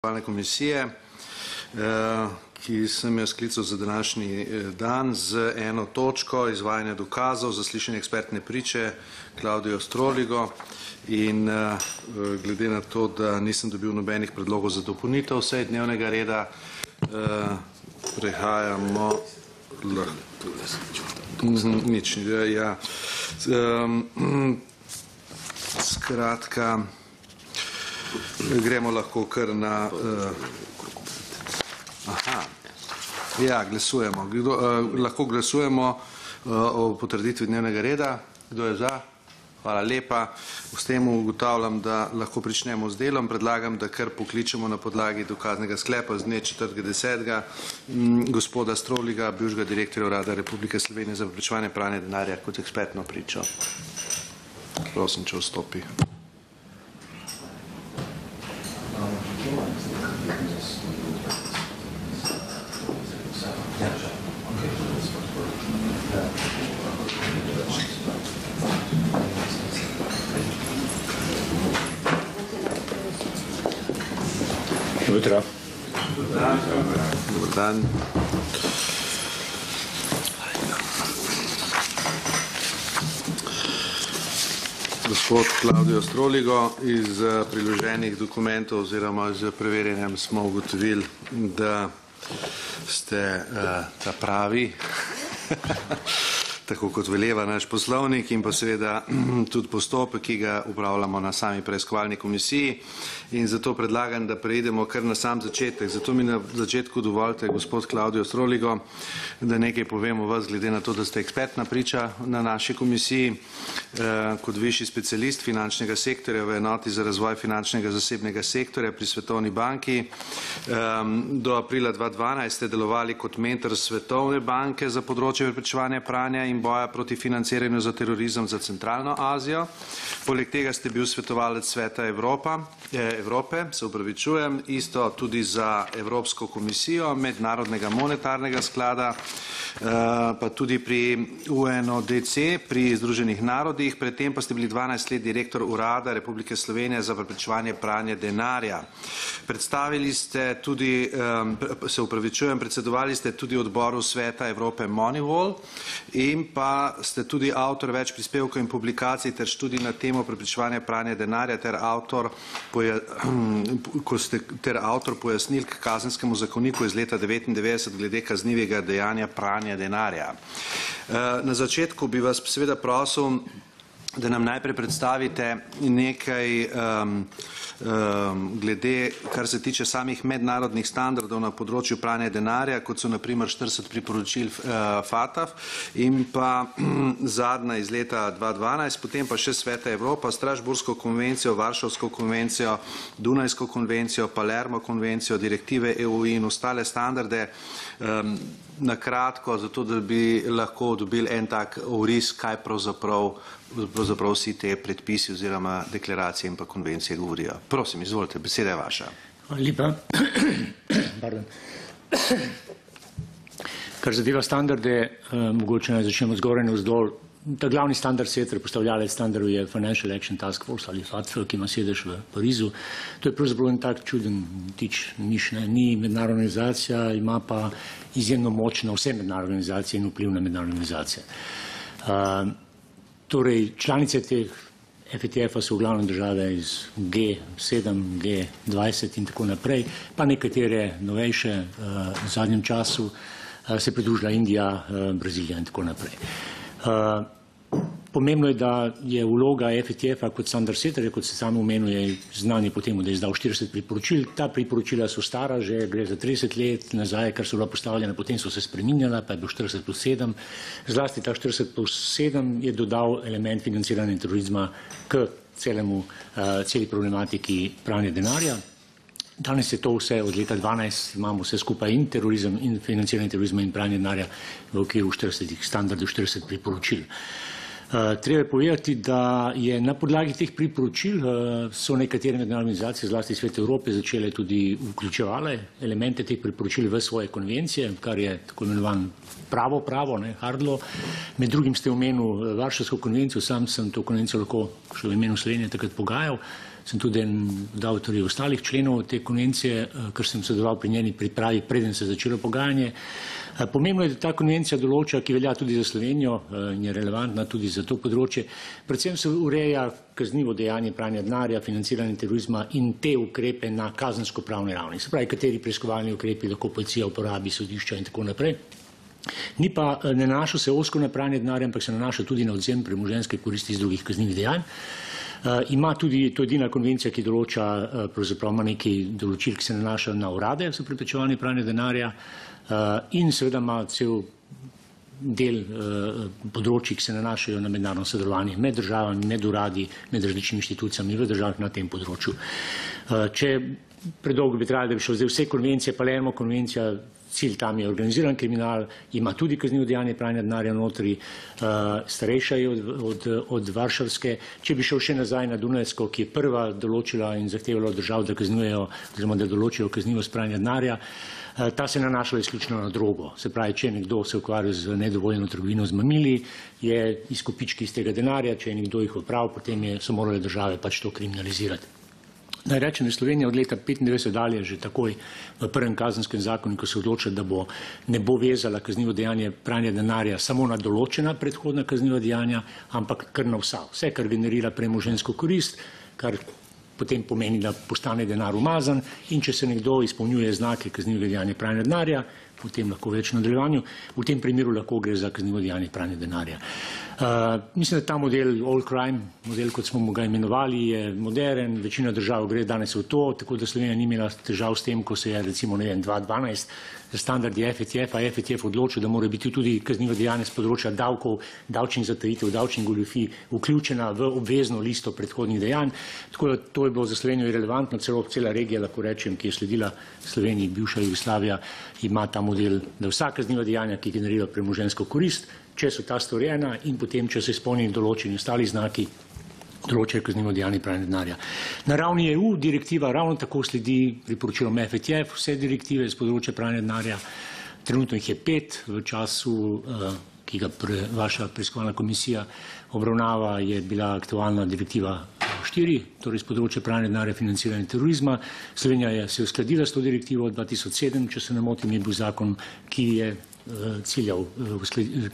preiskovalne komisije, eh, ki sem jo sklical za današnji eh, dan z eno točko izvajanja dokazov, zaslišanje ekspertne priče Klaudijo Stroligo in eh, glede na to, da nisem dobil nobenih predlogov za dopolnitev vsej dnevnega reda, prehajamo nič, ja, skratka, Gremo lahko kar na... Uh, aha, ja, glasujemo. Kdo, uh, lahko glasujemo uh, o potrditvi dnevnega reda. Kdo je za? Hvala lepa. S tem ugotavljam, da lahko pričnemo z delom. Predlagam, da kar pokličemo na podlagi dokaznega sklepa z dne 4.10. gospoda Stroliga, bivšega direktorja Urada Republike Slovenije za preprečevanje pranja denarja kot ekspertno pričo. Prosim, če vstopi. Добрий день. Gospod Klaudijo Stroligo, iz eh, priloženih dokumentov oziroma z preverjenjem smo ugotovili, da ste uh, ta pravi tako kot veleva naš poslovnik in pa seveda tudi postopek, ki ga upravljamo na sami preiskovalni komisiji in zato predlagam, da preidemo kar na sam začetek. Zato mi na začetku dovolite, gospod Klaudijo Stroligo, da nekaj povemo vas glede na to, da ste ekspertna priča na naši komisiji eh, kot višji specialist finančnega sektorja v enoti za razvoj finančnega zasebnega sektorja pri Svetovni banki. Eh, do aprila 2012 ste delovali kot mentor Svetovne banke za področje preprečevanja pranja in boja proti financiranju za terorizem za centralno Azijo. Poleg tega ste bil svetovalec Sveta Evropa, eh, Evrope, se upravičujem, isto tudi za Evropsko komisijo, Mednarodnega monetarnega sklada, eh, pa tudi pri UNODC, pri Združenih narodih, predtem pa ste bili 12 let direktor Urada Republike Slovenije za preprečevanje pranja denarja. Predstavili ste tudi, eh, se upravičujem, predsedovali ste tudi odboru Sveta Evrope Moneywall in pa ste tudi avtor več prispevkov in publikacij ter študij na temo preprečevanja pranja denarja ter avtor, poja, ste, ter avtor pojasnil k kazenskemu zakoniku iz leta 1999 glede kaznivega dejanja pranja denarja. Eh, na začetku bi vas seveda prosil, da nam najprej predstavite nekaj um, um, glede, kar se tiče samih mednarodnih standardov na področju pranja denarja, kot so naprimer 40 priporočil uh, FATF in pa zadnja iz leta 2012, potem pa še Sveta Evropa, Stražbursko konvencijo, Varšavsko konvencijo, Dunajsko konvencijo, Palermo konvencijo, direktive EU in ostale standarde. Um, na kratko, zato da bi lahko dobili en tak uris, kaj pravzaprav, pravzaprav vsi te predpisi oziroma deklaracije in pa konvencije govorijo. Prosim, izvolite, beseda je vaša. Hvala lepa. Pardon. Kar zadeva standarde, eh, mogoče naj začnemo zgoraj in vzdolj. Ta glavni standard SETR, postavljalec standardov je Financial Action Task Force ali FATF, ki ima sedež v Parizu. To je pravzaprav en tak čuden tič, niš, ne, ni mednarodna organizacija, ima pa izjemno močno vse mednarodne organizacije in vpliv na mednarodne organizacije. Uh, torej, članice teh FETF-a so v glavnem države iz G7, G20 in tako naprej, pa nekatere novejše uh, v zadnjem času uh, se pridružila Indija, uh, Brazilija in tako naprej. Uh, pomembno je, da je vloga FETF-a kot standard setter, kot se samo omenuje, znanje po temu, da je izdal 40 priporočil. Ta priporočila so stara, že gre za 30 let nazaj, kar so bila postavljena, potem so se spreminjala, pa je bil 40 plus 7. Zlasti ta 40 plus 7 je dodal element financiranja terorizma k celemu, uh, celi problematiki pranja denarja. Danes je to vse od leta 2012, imamo vse skupaj in terorizem, in financiranje terorizma in pranje denarja v okviru 40 standardov, 40 priporočil. Uh, treba je povedati, da je na podlagi teh priporočil uh, so nekatere mednarodne organizacije, zlasti Svet Evrope, začele tudi vključevale elemente teh priporočil v svoje konvencije, kar je tako imenovan pravo pravo, ne, hardlo. Med drugim ste omenil Varšavsko konvencijo, sam sem to konvencijo lahko še v imenu Slovenije takrat pogajal. Uh, sem tudi en od avtorjev ostalih členov te konvencije, ker sem sodeloval pri njeni pripravi, preden se je začelo pogajanje. Pomembno je, da ta konvencija določa, ki velja tudi za Slovenijo in je relevantna tudi za to področje, predvsem se ureja kaznivo dejanje pranja denarja, financiranje terorizma in te ukrepe na kazensko-pravni ravni. Se pravi, kateri preiskovalni ukrepi lahko policija uporabi, sodišča in tako naprej. Ni pa ne nanaša se osko na pranje denarja, ampak se nanaša tudi na odzem premoženske koristi iz drugih kaznivih dejanj. Uh, ima tudi, to je edina konvencija, ki določa, uh, pravzaprav ima nekaj določil, ki se nanaša na urade za preprečevanje pranja denarja uh, in seveda ima cel del področji, ki se nanašajo na mednarodno sodelovanje med državami, med uradi, med različnimi inštitucijami v državah na tem področju. Če predolgo bi trajalo, da bi šel zdaj vse konvencije, pa le eno konvencija, cilj tam je organiziran kriminal, ima tudi kaznivo dejanje pranja denarja notri, uh, starejša je od, od, od Varšavske. Če bi šel še nazaj na Dunajsko, ki je prva določila in zahtevala držav, da kaznujejo, oziroma da določijo kaznivo spranje denarja, uh, ta se nanašala izključno na drogo. Se pravi, če nekdo se ukvarja z nedovoljeno trgovino z mamili, je izkupički iz tega denarja, če je nekdo jih opravil, potem je, so morale države pač to kriminalizirati. Naj rečem, da Slovenija od leta 1995 dalje že takoj v prvem kazenskem zakoniku se odloča, da bo, ne bo vezala kaznivo dejanje pranja denarja samo na določena predhodna kazniva dejanja, ampak kar na vsa. Vse, kar generira premožensko korist, kar potem pomeni, da postane denar umazan in če se nekdo izpolnjuje znake kaznivega dejanja pranja denarja, potem lahko več v nadaljevanju, v tem primeru lahko gre za kaznivo dejanje pranja denarja. Uh, mislim, da ta model all crime, model kot smo ga imenovali, je modern, večina držav gre danes v to, tako da Slovenija ni imela težav s tem, ko se je recimo ne vem, 2012 za standardi FETF, a FETF odločil, da mora biti tudi kaznivo dejanje z področja davkov, davčnih zatajitev, davčnih goljufij vključena v obvezno listo predhodnih dejanj. Tako da to je bilo za Slovenijo relevantno, celo cela regija, lahko rečem, ki je sledila Sloveniji, bivša Jugoslavija, ima ta model, da vsa kazniva dejanja, ki generirajo premožensko korist, če so ta storjena in potem, če se izpolnijo določeni ostali znaki, določajo kaznivo dejanje pranja denarja. Na ravni EU direktiva ravno tako sledi priporočilom FETF, vse direktive z področja pranja denarja, trenutno jih je pet v času, ki ga pre, vaša preiskovalna komisija obravnava, je bila aktualna direktiva 4, torej z področja pranja denarja financiranja terorizma. Slovenija je se uskladila s to direktivo 2007, če se ne motim, je bil zakon, ki je ciljev,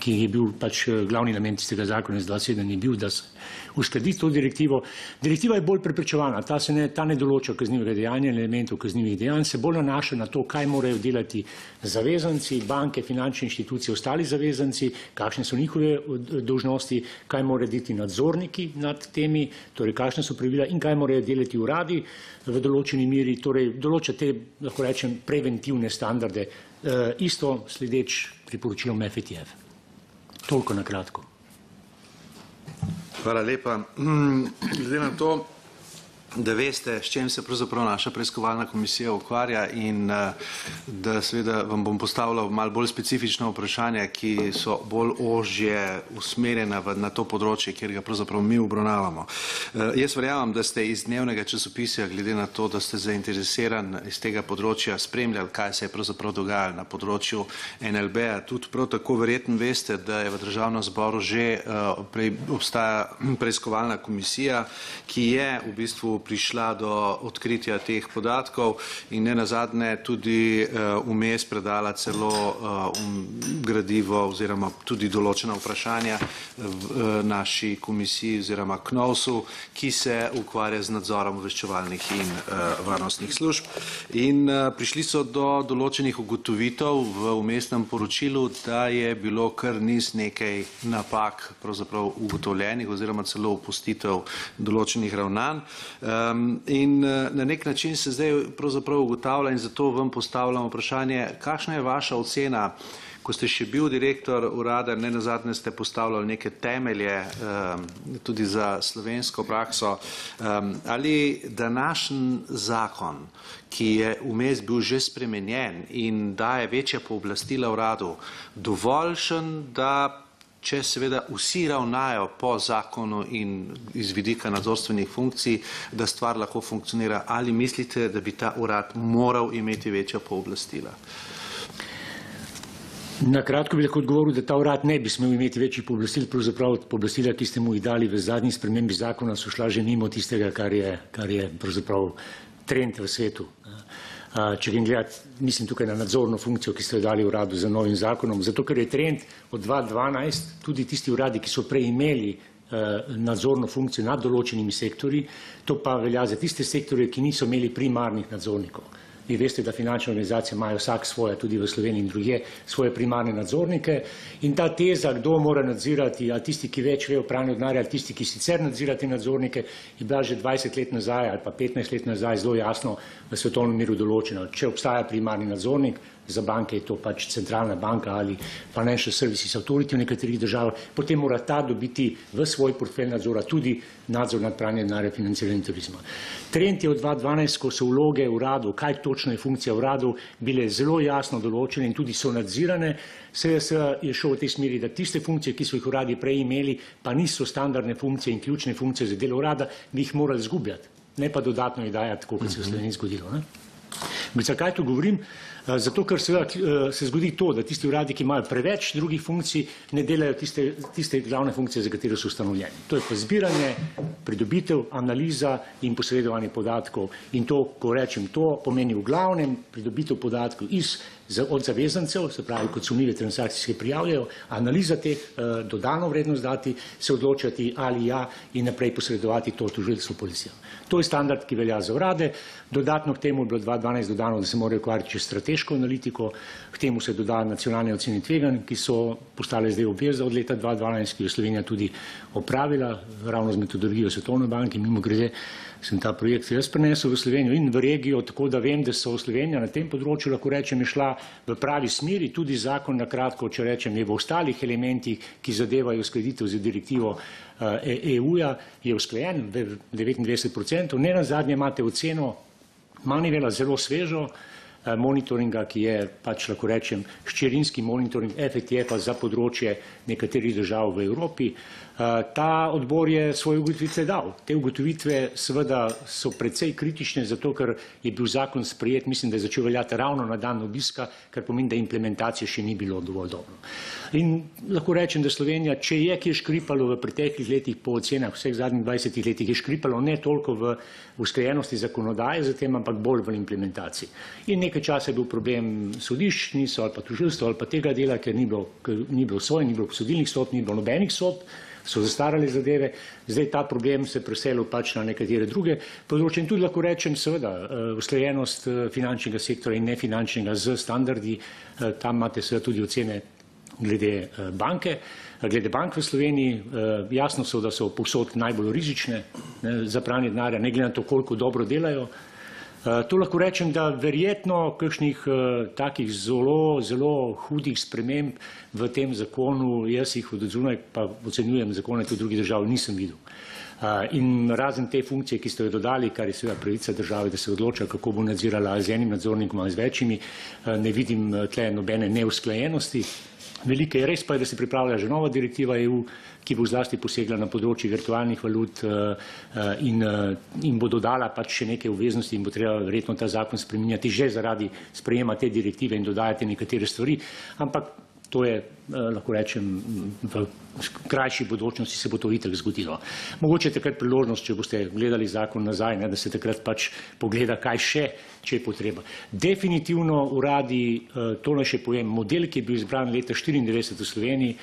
ki je bil pač glavni namen tistega zakona iz 2007 je bil, da se uskladi to direktivo. Direktiva je bolj preprečevana, ta, se ne, ta ne določa kaznivega dejanja, elementov kaznivih dejanj, se bolj nanaša na to, kaj morajo delati zavezanci, banke, finančne inštitucije, ostali zavezanci, kakšne so njihove dolžnosti, kaj morajo delati nadzorniki nad temi, torej kakšne so pravila in kaj morajo delati uradi v določeni miri, torej določa te, lahko rečem, preventivne standarde isto sledeč priporočilom FETF. Toliko na kratko. Hvala lepa. Glede na to, da veste, s čem se pravzaprav naša preiskovalna komisija ukvarja in eh, da seveda vam bom postavljal malo bolj specifična vprašanja, ki so bolj ožje usmerjena na to področje, kjer ga pravzaprav mi obravnavamo. Eh, jaz verjamem, da ste iz dnevnega časopisja, glede na to, da ste zainteresiran iz tega področja, spremljali, kaj se je pravzaprav dogajalo na področju NLB-a. Tudi prav tako verjetno veste, da je v državnem zboru že eh, obstaja preiskovalna komisija, ki je v bistvu prišla do odkritja teh podatkov in ne nazadnje tudi vmes predala celo um, gradivo oziroma tudi določena vprašanja v naši komisiji oziroma KNOVSu, ki se ukvarja z nadzorom obveščevalnih in varnostnih služb. In prišli so do določenih ugotovitev v umestnem poročilu, da je bilo kar niz nekaj napak pravzaprav ugotovljenih oziroma celo upustitev določenih ravnanj. Um, in uh, na nek način se zdaj pravzaprav ugotavlja in zato vam postavljam vprašanje, kakšna je vaša ocena, ko ste še bil direktor urada, ne nazadnje ste postavljali neke temelje um, tudi za slovensko prakso, um, ali današnji zakon, ki je vmes bil že spremenjen in daje večja pooblastila uradu, dovoljšen, da če seveda vsi ravnajo po zakonu in iz vidika nadzorstvenih funkcij, da stvar lahko funkcionira, ali mislite, da bi ta urad moral imeti večja pooblastila? Na kratko bi lahko odgovoril, da ta urad ne bi smel imeti večjih pooblastil, pravzaprav pooblastila, ki ste mu jih dali v zadnji spremembi zakona, so šla že mimo tistega, kar je, kar je pravzaprav trend v svetu. Če grem gledati, mislim tukaj na nadzorno funkcijo, ki ste jo dali uradu za novim zakonom, zato ker je trend od 2012, tudi tisti uradi, ki so prej imeli nadzorno funkcijo nad določenimi sektori, to pa velja za tiste sektorje, ki niso imeli primarnih nadzornikov. Vi veste, da finančne organizacije imajo vsak svoje, tudi v Sloveniji in druge, svoje primarne nadzornike in ta teza, kdo mora nadzirati, ali tisti, ki več ve o pranju denarja, ali tisti, ki sicer nadzirate nadzornike, je bila že 20 let nazaj ali pa 15 let nazaj zelo jasno v svetovnem miru določena. Če obstaja primarni nadzornik, za banke je to pač centralna banka ali Financial Services Authority v nekaterih državah, potem mora ta dobiti v svoj portfelj nadzora tudi nadzor nad pranjem denarja financiranjem turizma. Trend je od 2012, ko so vloge uradov, kaj točno je funkcija uradov, bile zelo jasno določene in tudi so nadzirane. Seveda je šel v tej smeri, da tiste funkcije, ki so jih uradi prej imeli, pa niso standardne funkcije in ključne funkcije za delo urada, bi jih morali zgubljati, ne pa dodatno jih dajati, tako kot se je v Sloveniji zgodilo. Ne? Zakaj to govorim? Zato, ker seveda se zgodi to, da tisti uradi, ki imajo preveč drugih funkcij, ne delajo tiste, tiste glavne funkcije, za katere so ustanovljeni. To je pa zbiranje, pridobitev, analiza in posredovanje podatkov. In to, ko rečem to, pomeni v glavnem pridobitev podatkov iz od zavezancev, se pravi kot sumljive transakcije, ki prijavljajo, analiza teh, dodano vrednost dati, se odločati ali ja in naprej posredovati to tožilstvo policijo. To je standard, ki velja za urade. Dodatno k temu je bilo 2012 dodano, da se morajo ukvarjati čez strateško analitiko, k temu se doda nacionalne ocene tveganj, ki so postale zdaj obvezne od leta 2012, ki jo Slovenija tudi opravila, ravno z metodologijo Svetovne banke, mimo grede sem ta projekt jaz prenesel v Slovenijo in v regijo, tako da vem, da so Slovenija na tem področju, lahko rečem, je šla v pravi smeri, tudi zakon na kratko, če rečem, je v ostalih elementih, ki zadevajo uskladitev z direktivo EU-ja, je usklajen v 29%. Ne nazadnje imate oceno Manivela zelo svežo, monitoringa, ki je pač lahko rečem ščerinski monitoring FTF-a za področje nekaterih držav v Evropi. Ta odbor je svoje ugotovitve dal. Te ugotovitve seveda so precej kritične, zato ker je bil zakon sprejet, mislim, da je začel veljati ravno na dan obiska, kar pomeni, da implementacije še ni bilo dovolj dobro. In lahko rečem, da Slovenija, če je kje škripalo v preteklih letih po ocenah, vseh zadnjih 20 letih je škripalo ne toliko v usklajenosti zakonodaje za tem, ampak bolj v implementaciji. In nekaj časa je bil problem sodišč, niso ali pa tožilstvo ali pa tega dela, ker ni bilo, ker ni bilo soj, ni bilo posodilnih sodb, ni bilo nobenih sodb, so zastarale zadeve, zdaj ta problem se preselil pač na nekatere druge področje. In tudi lahko rečem seveda usklajenost finančnega sektora in nefinančnega z standardi, tam imate seveda tudi ocene glede banke, glede bank v Sloveniji, jasno so, da so povsod najbolj rizične za pranje denarja, ne glede na to, koliko dobro delajo. To lahko rečem, da verjetno kakšnih takih zelo, zelo hudih sprememb v tem zakonu, jaz jih od zunaj pa ocenjujem zakone tudi drugih držav, nisem videl. In razen te funkcije, ki ste jo dodali, kar je seveda pravica države, da se odloča, kako bo nadzirala z enim nadzornikom ali z večjimi, ne vidim tle nobene neusklajenosti. Velike je res pa, da se pripravlja že nova direktiva EU, ki bo zlasti posegla na področju virtualnih valut in, in bo dodala pač še neke obveznosti in bo treba verjetno ta zakon spreminjati že zaradi sprejema te direktive in dodajati nekatere stvari, ampak to je, lahko rečem, v krajši bodočnosti se bo to itak zgodilo. Mogoče je takrat priložnost, če boste gledali zakon nazaj, ne, da se takrat pač pogleda, kaj še, če je potreba. Definitivno uradi, to naj še povem, model, ki je bil izbran leta 1994 v Sloveniji,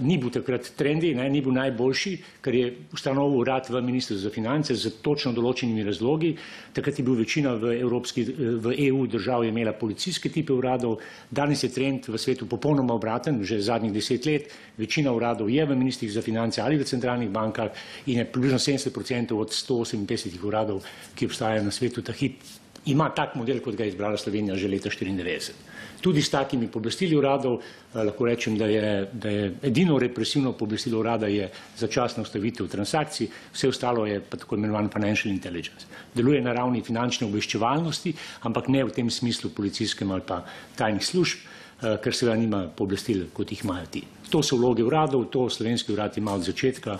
ni bil takrat trendi, ne, ni bil najboljši, ker je ustanovil urad v Ministrstvu za finance z točno določenimi razlogi. Takrat je bil večina v, evropski, v EU držav je imela policijske tipe uradov, danes je trend v svetu popolnoma obraten, že zadnjih deset let, večina uradov je v ministrih za finance ali v centralnih bankah in je približno 70% od 158 uradov, ki obstajajo na svetu. Ta hip, ima tak model, kot ga je izbrala Slovenija že leta 1994 tudi s takimi pooblastili uradov, lahko rečem, da je, da je edino represivno pooblastilo urada je začasna ustavitev transakcij, vse ostalo je pa tako imenovan financial intelligence. Deluje na ravni finančne obveščevalnosti, ampak ne v tem smislu policijskem ali pa tajnih služb, ker seveda nima pooblastil, kot jih imajo ti. To so vloge uradov, to slovenski urad ima od začetka,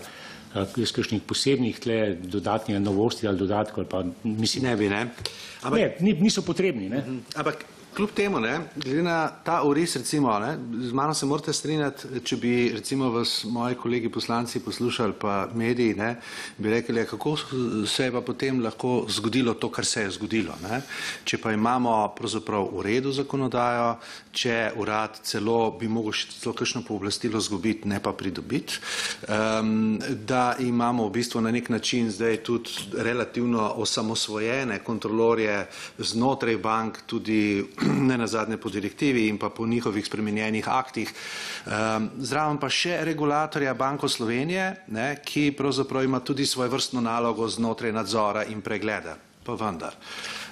iz kakšnih posebnih tle dodatnih novosti ali dodatkov ali pa mislim. Ne bi, ne? Ampak, ne, niso potrebni, ne? Ampak kljub temu, ne, glede na ta oris, recimo, ne, z mano se morate strinjati, če bi recimo vas moji kolegi poslanci poslušali, pa mediji, ne, bi rekli, kako se je pa potem lahko zgodilo to, kar se je zgodilo. Ne. Če pa imamo pravzaprav v redu zakonodajo, če urad celo bi mogel celo kakšno pooblastilo zgubiti, ne pa pridobiti, um, da imamo v bistvu na nek način zdaj tudi relativno osamosvojene kontrolorje znotraj bank, tudi ne nazadnje po direktivi in pa po njihovih spremenjenih aktih. Um, zraven pa še regulatorja Banko Slovenije, ki pravzaprav ima tudi svoj vrstno nalogo znotraj nadzora in pregleda. Pa vendar.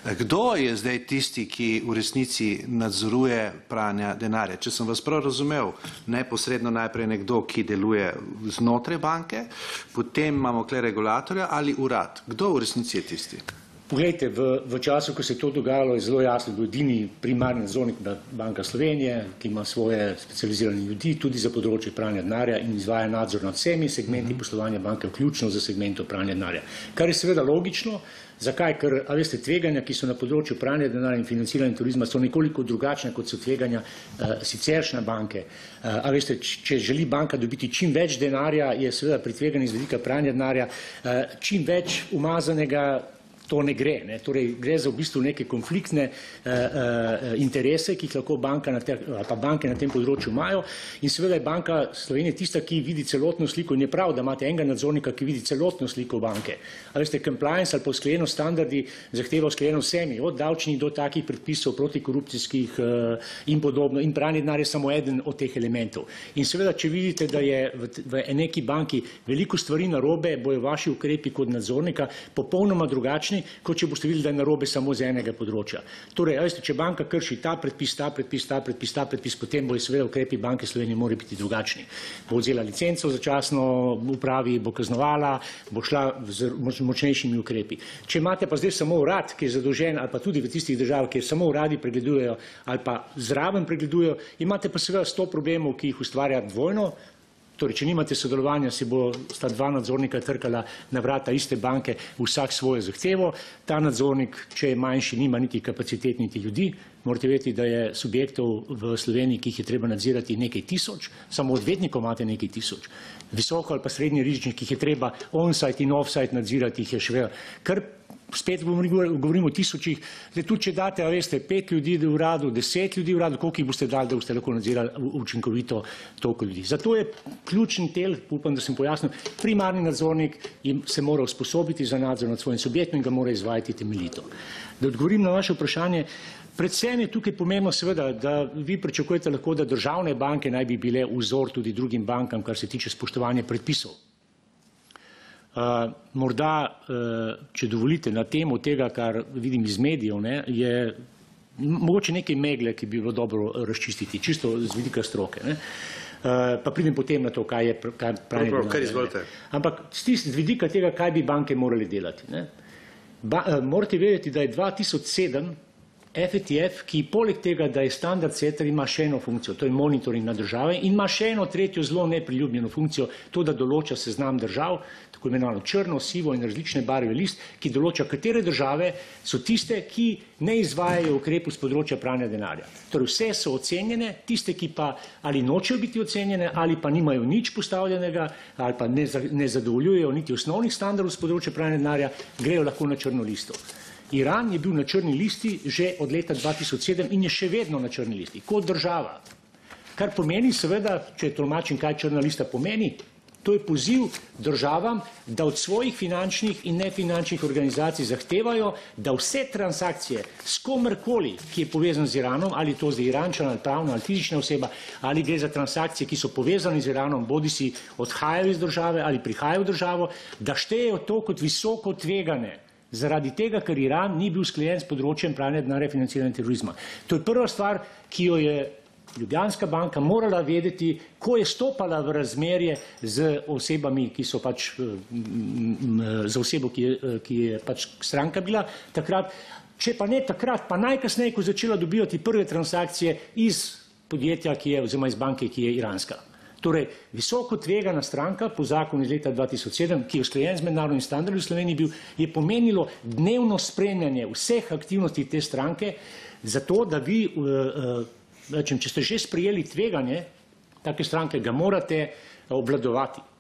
Kdo je zdaj tisti, ki v resnici nadzoruje pranja denarja? Če sem vas prav razumel, neposredno najprej nekdo, ki deluje znotraj banke, potem imamo kle regulatorja ali urad. Kdo v resnici je tisti? Poglejte, v, v času, ko se je to dogajalo, je zelo jasno, da je edini primarni nadzornik Banka Slovenije, ki ima svoje specializirane ljudi tudi za področje pranja denarja in izvaja nadzor nad vsemi segmenti mm -hmm. poslovanja banke, vključno za segmentom pranja denarja. Kar je seveda logično, zakaj? Ker, a veste, tveganja, ki so na področju pranja denarja in financiranja turizma, so nekoliko drugačne, kot so tveganja uh, siceršnje banke. Uh, a veste, če želi banka dobiti čim več denarja, je seveda pri tveganju iz velika pranja denarja uh, čim več umazanega to ne gre. Ne. Torej, gre za v bistvu neke konfliktne uh, uh, interese, ki jih lahko banka na te, pa banke na tem področju imajo. In seveda je banka Slovenije tista, ki vidi celotno sliko in je prav, da imate enega nadzornika, ki vidi celotno sliko banke. A veste, compliance ali pa usklejeno standardi zahteva usklejeno vsemi, od davčnih do takih predpisov protikorupcijskih uh, in podobno. In pranje denar je samo eden od teh elementov. In seveda, če vidite, da je v, v neki banki veliko stvari narobe, bojo vaši ukrepi kot nadzornika popolnoma drugačni drugačni, kot če boste videli, da je narobe samo z enega področja. Torej, veste, če banka krši ta predpis, ta predpis, ta predpis, ta predpis, potem bojo seveda ukrepi banke Slovenije mora biti drugačni. Bo vzela licenco začasno upravi, bo kaznovala, bo šla z močnejšimi ukrepi. Če imate pa zdaj samo urad, ki je zadolžen, ali pa tudi v tistih državah, kjer samo uradi pregledujejo ali pa zraven pregledujejo, imate pa seveda sto problemov, ki jih ustvarja dvojno, Torej, če nimate sodelovanja, si bo sta dva nadzornika trkala na vrata iste banke vsak svojo zahtevo. Ta nadzornik, če je manjši, nima niti kapacitet, niti ljudi. Morate vedeti, da je subjektov v Sloveniji, ki jih je treba nadzirati nekaj tisoč, samo odvetnikov imate nekaj tisoč. Visoko ali pa srednji rizični, ki jih je treba on-site in off-site nadzirati, jih je še kar spet govorimo o tisočih, da tudi če date, a veste, pet ljudi v uradu, deset ljudi v uradu, koliko jih boste dali, da boste lahko nadzirali učinkovito toliko ljudi. Zato je ključni del, upam, da sem pojasnil, primarni nadzornik se mora usposobiti za nadzor nad svojim subjektom in ga mora izvajati temeljito. Da odgovorim na vaše vprašanje, predvsem je tukaj pomembno seveda, da vi pričakujete lahko, da državne banke naj bi bile vzor tudi drugim bankam, kar se tiče spoštovanja predpisov. Uh, morda, uh, če dovolite, na temo tega, kar vidim iz medijev, ne, je mogoče nekaj megle, ki bi bilo dobro razčistiti, čisto z vidika stroke. Ne. Uh, pa pridem potem na to, kaj je kaj pravi. Prav, kar izvolite. Ampak z vidika tega, kaj bi banke morali delati. Ne. Ba, morate vedeti, da je 2007 FETF, ki poleg tega, da je standard setter, ima še eno funkcijo, to je monitoring na države in ima še eno tretjo zelo nepriljubljeno funkcijo, to, da določa seznam držav, tako imenovano črno, sivo in različne barve list, ki določa, katere države so tiste, ki ne izvajajo ukrepov z področja pranja denarja. Torej vse so ocenjene, tiste, ki pa ali nočejo biti ocenjene, ali pa nimajo nič postavljenega, ali pa ne, ne zadovoljujejo niti osnovnih standardov z področja pranja denarja, grejo lahko na črno listo. Iran je bil na črni listi že od leta 2007 in je še vedno na črni listi, kot država. Kar pomeni seveda, če tolmačim, kaj črna lista pomeni, to je poziv državam, da od svojih finančnih in nefinančnih organizacij zahtevajo, da vse transakcije s komerkoli, ki je povezan z Iranom, ali to z Irančan, ali pravna, ali fizična oseba, ali gre za transakcije, ki so povezane z Iranom, bodi si odhajajo iz države ali prihajajo v državo, da štejejo to kot visoko tvegane zaradi tega, ker Iran ni bil sklejen s področjem pranja denarja financiranja terorizma. To je prva stvar, ki jo je Ljubljanska banka morala vedeti, ko je stopala v razmerje z osebami, ki so pač, za osebo, ki je, ki je pač stranka bila takrat, če pa ne takrat, pa najkasneje, ko začela dobivati prve transakcije iz podjetja, ki je, oziroma iz banke, ki je iranska. Torej, visoko tvegana stranka po zakonu iz leta 2007, ki je usklajen z mednarodnim standardom v Sloveniji bil, je pomenilo dnevno spremljanje vseh aktivnosti te stranke, zato da vi, rečem, če ste že sprejeli tveganje take stranke, ga morate obvladovati.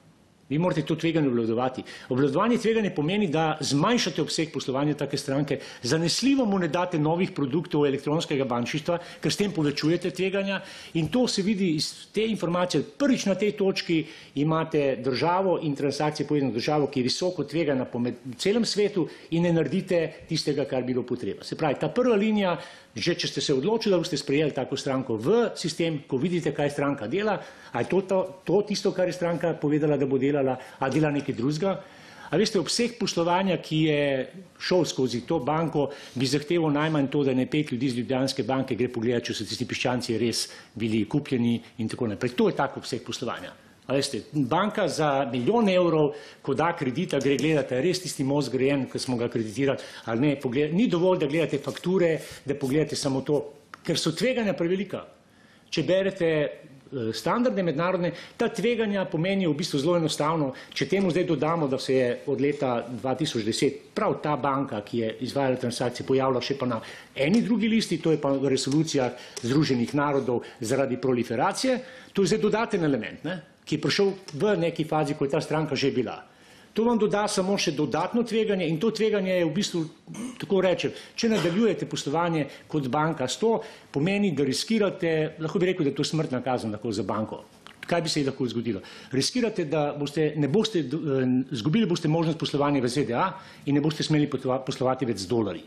Vi morate to tveganje obvladovati. Obvladovanje tveganja pomeni, da zmanjšate obseg poslovanja take stranke, zanesljivo mu ne date novih produktov elektronskega bančništva, ker s tem povečujete tveganja in to se vidi iz te informacije. Prvič na tej točki imate državo in transakcije povezano državo, ki je visoko tvegana po celem svetu in ne naredite tistega, kar bi bilo potreba. Se pravi, ta prva linija Že če ste se odločili, da boste sprejeli tako stranko v sistem, ko vidite, kaj stranka dela, a je to, to, to tisto, kar je stranka povedala, da bo delala, a dela nekaj drugega. A veste, obseg poslovanja, ki je šel skozi to banko, bi zahteval najmanj to, da ne pet ljudi iz Ljubljanske banke gre pogledati, če so tisti piščanci res bili kupljeni in tako naprej. To je tak obseg poslovanja. Veste, banka za milijon evrov, ko da kredita, gre gledati, res tisti most grejen, ki smo ga kreditirali, ali ne, ni dovolj, da gledate fakture, da pogledate samo to, ker so tveganja prevelika. Če berete eh, standarde mednarodne, ta tveganja pomenijo v bistvu zelo enostavno, če temu zdaj dodamo, da se je od leta 2010 prav ta banka, ki je izvajala transakcije, pojavila še pa na eni drugi listi, to je pa v resolucijah Združenih narodov zaradi proliferacije, to je zdaj dodaten element, ne? Ki je prišel v neki fazi, ko je ta stranka že bila. To vam doda samo še dodatno tveganje in to tveganje je v bistvu, tako rečem, če nadaljujete poslovanje kot banka s to, pomeni, da riskirate, lahko bi rekel, da je to smrtna kazen lahko za banko. Kaj bi se ji lahko zgodilo? Riskirate, da boste, ne boste, zgubili boste možnost poslovanja v ZDA in ne boste smeli poslovati več z dolari.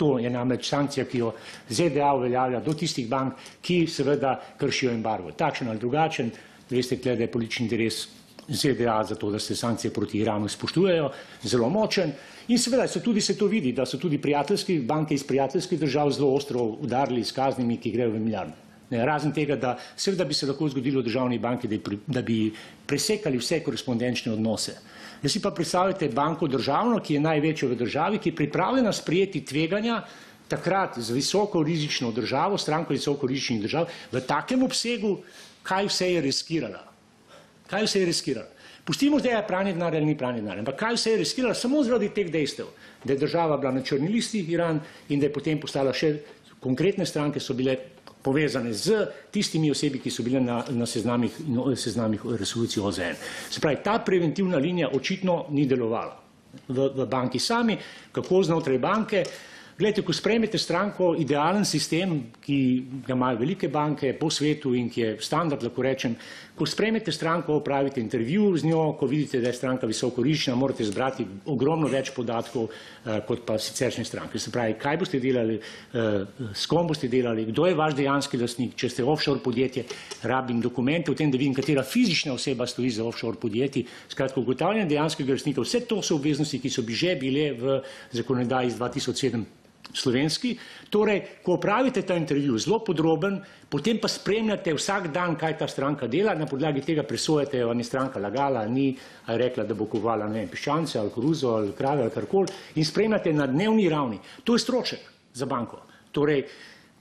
To je namreč sankcija, ki jo ZDA uveljavlja do tistih bank, ki seveda kršijo embargo. Takšen ali drugačen, veste, da je politični interes ZDA za to, da se sankcije proti Iranu spoštujejo, zelo močen. In seveda se tudi se to vidi, da so tudi prijateljski banke iz prijateljskih držav zelo ostro udarili s kaznimi, ki grejo v milijarde. Ne, razen tega, da seveda bi se lahko zgodilo v državni banki, da, da bi presekali vse korespondenčne odnose. Jaz si pa predstavljate banko državno, ki je največja v državi, ki je pripravljena sprijeti tveganja takrat z visoko rizično državo, stranko visoko rizičnih držav, v takem obsegu, kaj vse je riskirala. Kaj vse je riskirala. Pustimo zdaj, je pranje denarja ali ni pranje denarja, ampak kaj vse je riskirala samo zaradi teh dejstev, da je država bila na črni listi Iran in da je potem postala še konkretne stranke so bile povezane z tistimi osebi, ki so bile na, na seznamih, no, seznamih resolucij OZN. Se pravi, ta preventivna linija očitno ni delovala v, v banki sami, kako znotraj banke, Glejte, ko sprejmete stranko, idealen sistem, ki ga imajo velike banke po svetu in ki je standard, lahko rečem, ko sprejmete stranko, opravite intervju z njo, ko vidite, da je stranka visoko rična, morate zbrati ogromno več podatkov eh, kot pa siceršnje stranke. Se pravi, kaj boste delali, eh, s kom boste delali, kdo je vaš dejanski lastnik, če ste offshore podjetje, rabim dokumente o tem, da vidim, katera fizična oseba stoji za offshore podjetji. Skratka, ugotavljanje dejanskega lastnika, vse to so obveznosti, ki so bi že bile v zakonodaji iz 2007 slovenski. Torej, ko opravite ta intervju zelo podroben, potem pa spremljate vsak dan, kaj ta stranka dela, na podlagi tega presojate, ali je stranka lagala, ni, ali rekla, da bo kovala ne, piščance ali koruzo ali krave ali karkoli in spremljate na dnevni ravni. To je strošek za banko. Torej,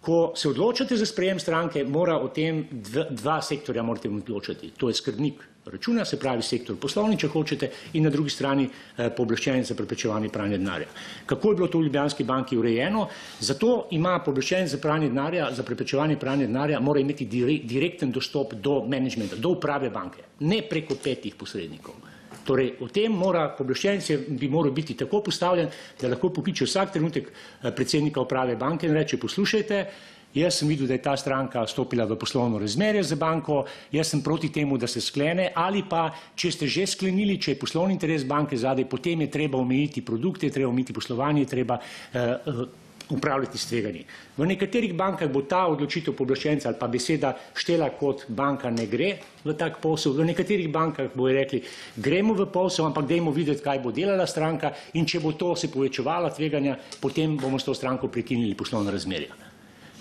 ko se odločate za sprejem stranke, mora o tem dva, dva sektorja morate odločati. To je skrbnik računa, se pravi sektor poslovni, če hočete, in na drugi strani eh, pooblaščenec za preprečevanje pranja denarja. Kako je bilo to v Ljubljanski banki urejeno? Zato ima pooblaščenec za pranje denarja, za preprečevanje pranja denarja, mora imeti direkten dostop do menedžmenta, do uprave banke, ne preko petih posrednikov. Torej, o tem mora pooblaščenec bi moral biti tako postavljen, da lahko pokliče vsak trenutek eh, predsednika uprave banke in reče, poslušajte, Jaz sem videl, da je ta stranka stopila v poslovno razmerje za banko, jaz sem proti temu, da se sklene, ali pa, če ste že sklenili, če je poslovni interes banke zadaj, potem je treba omejiti produkte, je treba omejiti poslovanje, je treba uh, upravljati s tveganji. V nekaterih bankah bo ta odločitev poblaščenca ali pa beseda štela kot banka ne gre v tak posel, v nekaterih bankah bojo rekli, gremo v posel, ampak dajmo videti, kaj bo delala stranka in če bo to se povečevala tveganja, potem bomo s to stranko prekinili poslovno razmerje.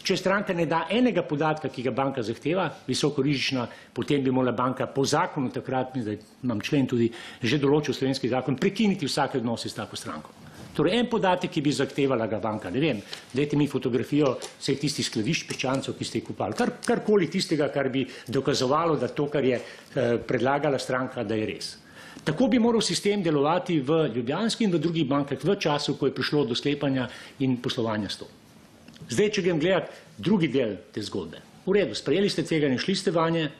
Če stranka ne da enega podatka, ki ga banka zahteva, visoko rizična, potem bi morala banka po zakonu, takrat, da imam člen tudi že določil slovenski zakon, prekiniti vsake odnose s tako stranko. Torej, en podatek, ki bi zahtevala ga banka, ne vem, dajte mi fotografijo vseh tistih skladišč peščancov, ki ste jih kupali, kar, karkoli tistega, kar bi dokazovalo, da to, kar je eh, predlagala stranka, da je res. Tako bi moral sistem delovati v Ljubljanski in v drugih bankah v času, ko je prišlo do sklepanja in poslovanja s to. Zdaj, če grem gledati drugi del te zgodbe. V redu, sprejeli ste tega in šli ste vanje,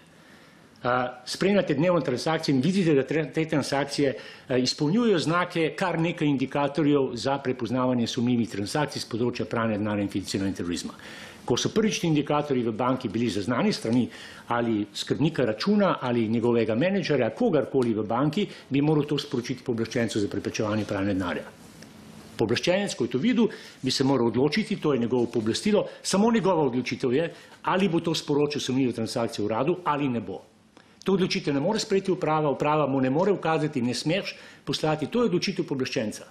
spremljate dnevno transakcijo in vidite, da te transakcije izpolnjujejo znake kar nekaj indikatorjev za prepoznavanje sumljivih transakcij z področja pranja denarja in financiranja terorizma. Ko so prvični indikatorji v banki bili zaznani strani ali skrbnika računa ali njegovega menedžerja, kogarkoli v banki, bi moral to sporočiti pooblaščencu za preprečevanje pranja denarja. Pooblaščenec, ko je to videl, bi se moral odločiti, to je njegovo pooblastilo, samo njegova odločitev je, ali bo to sporočil sumljive transakcije v radu ali ne bo. To odločitev ne more sprejeti uprava, uprava mu ne more ukazati, ne smeš poslati, to je odločitev pooblaščenca.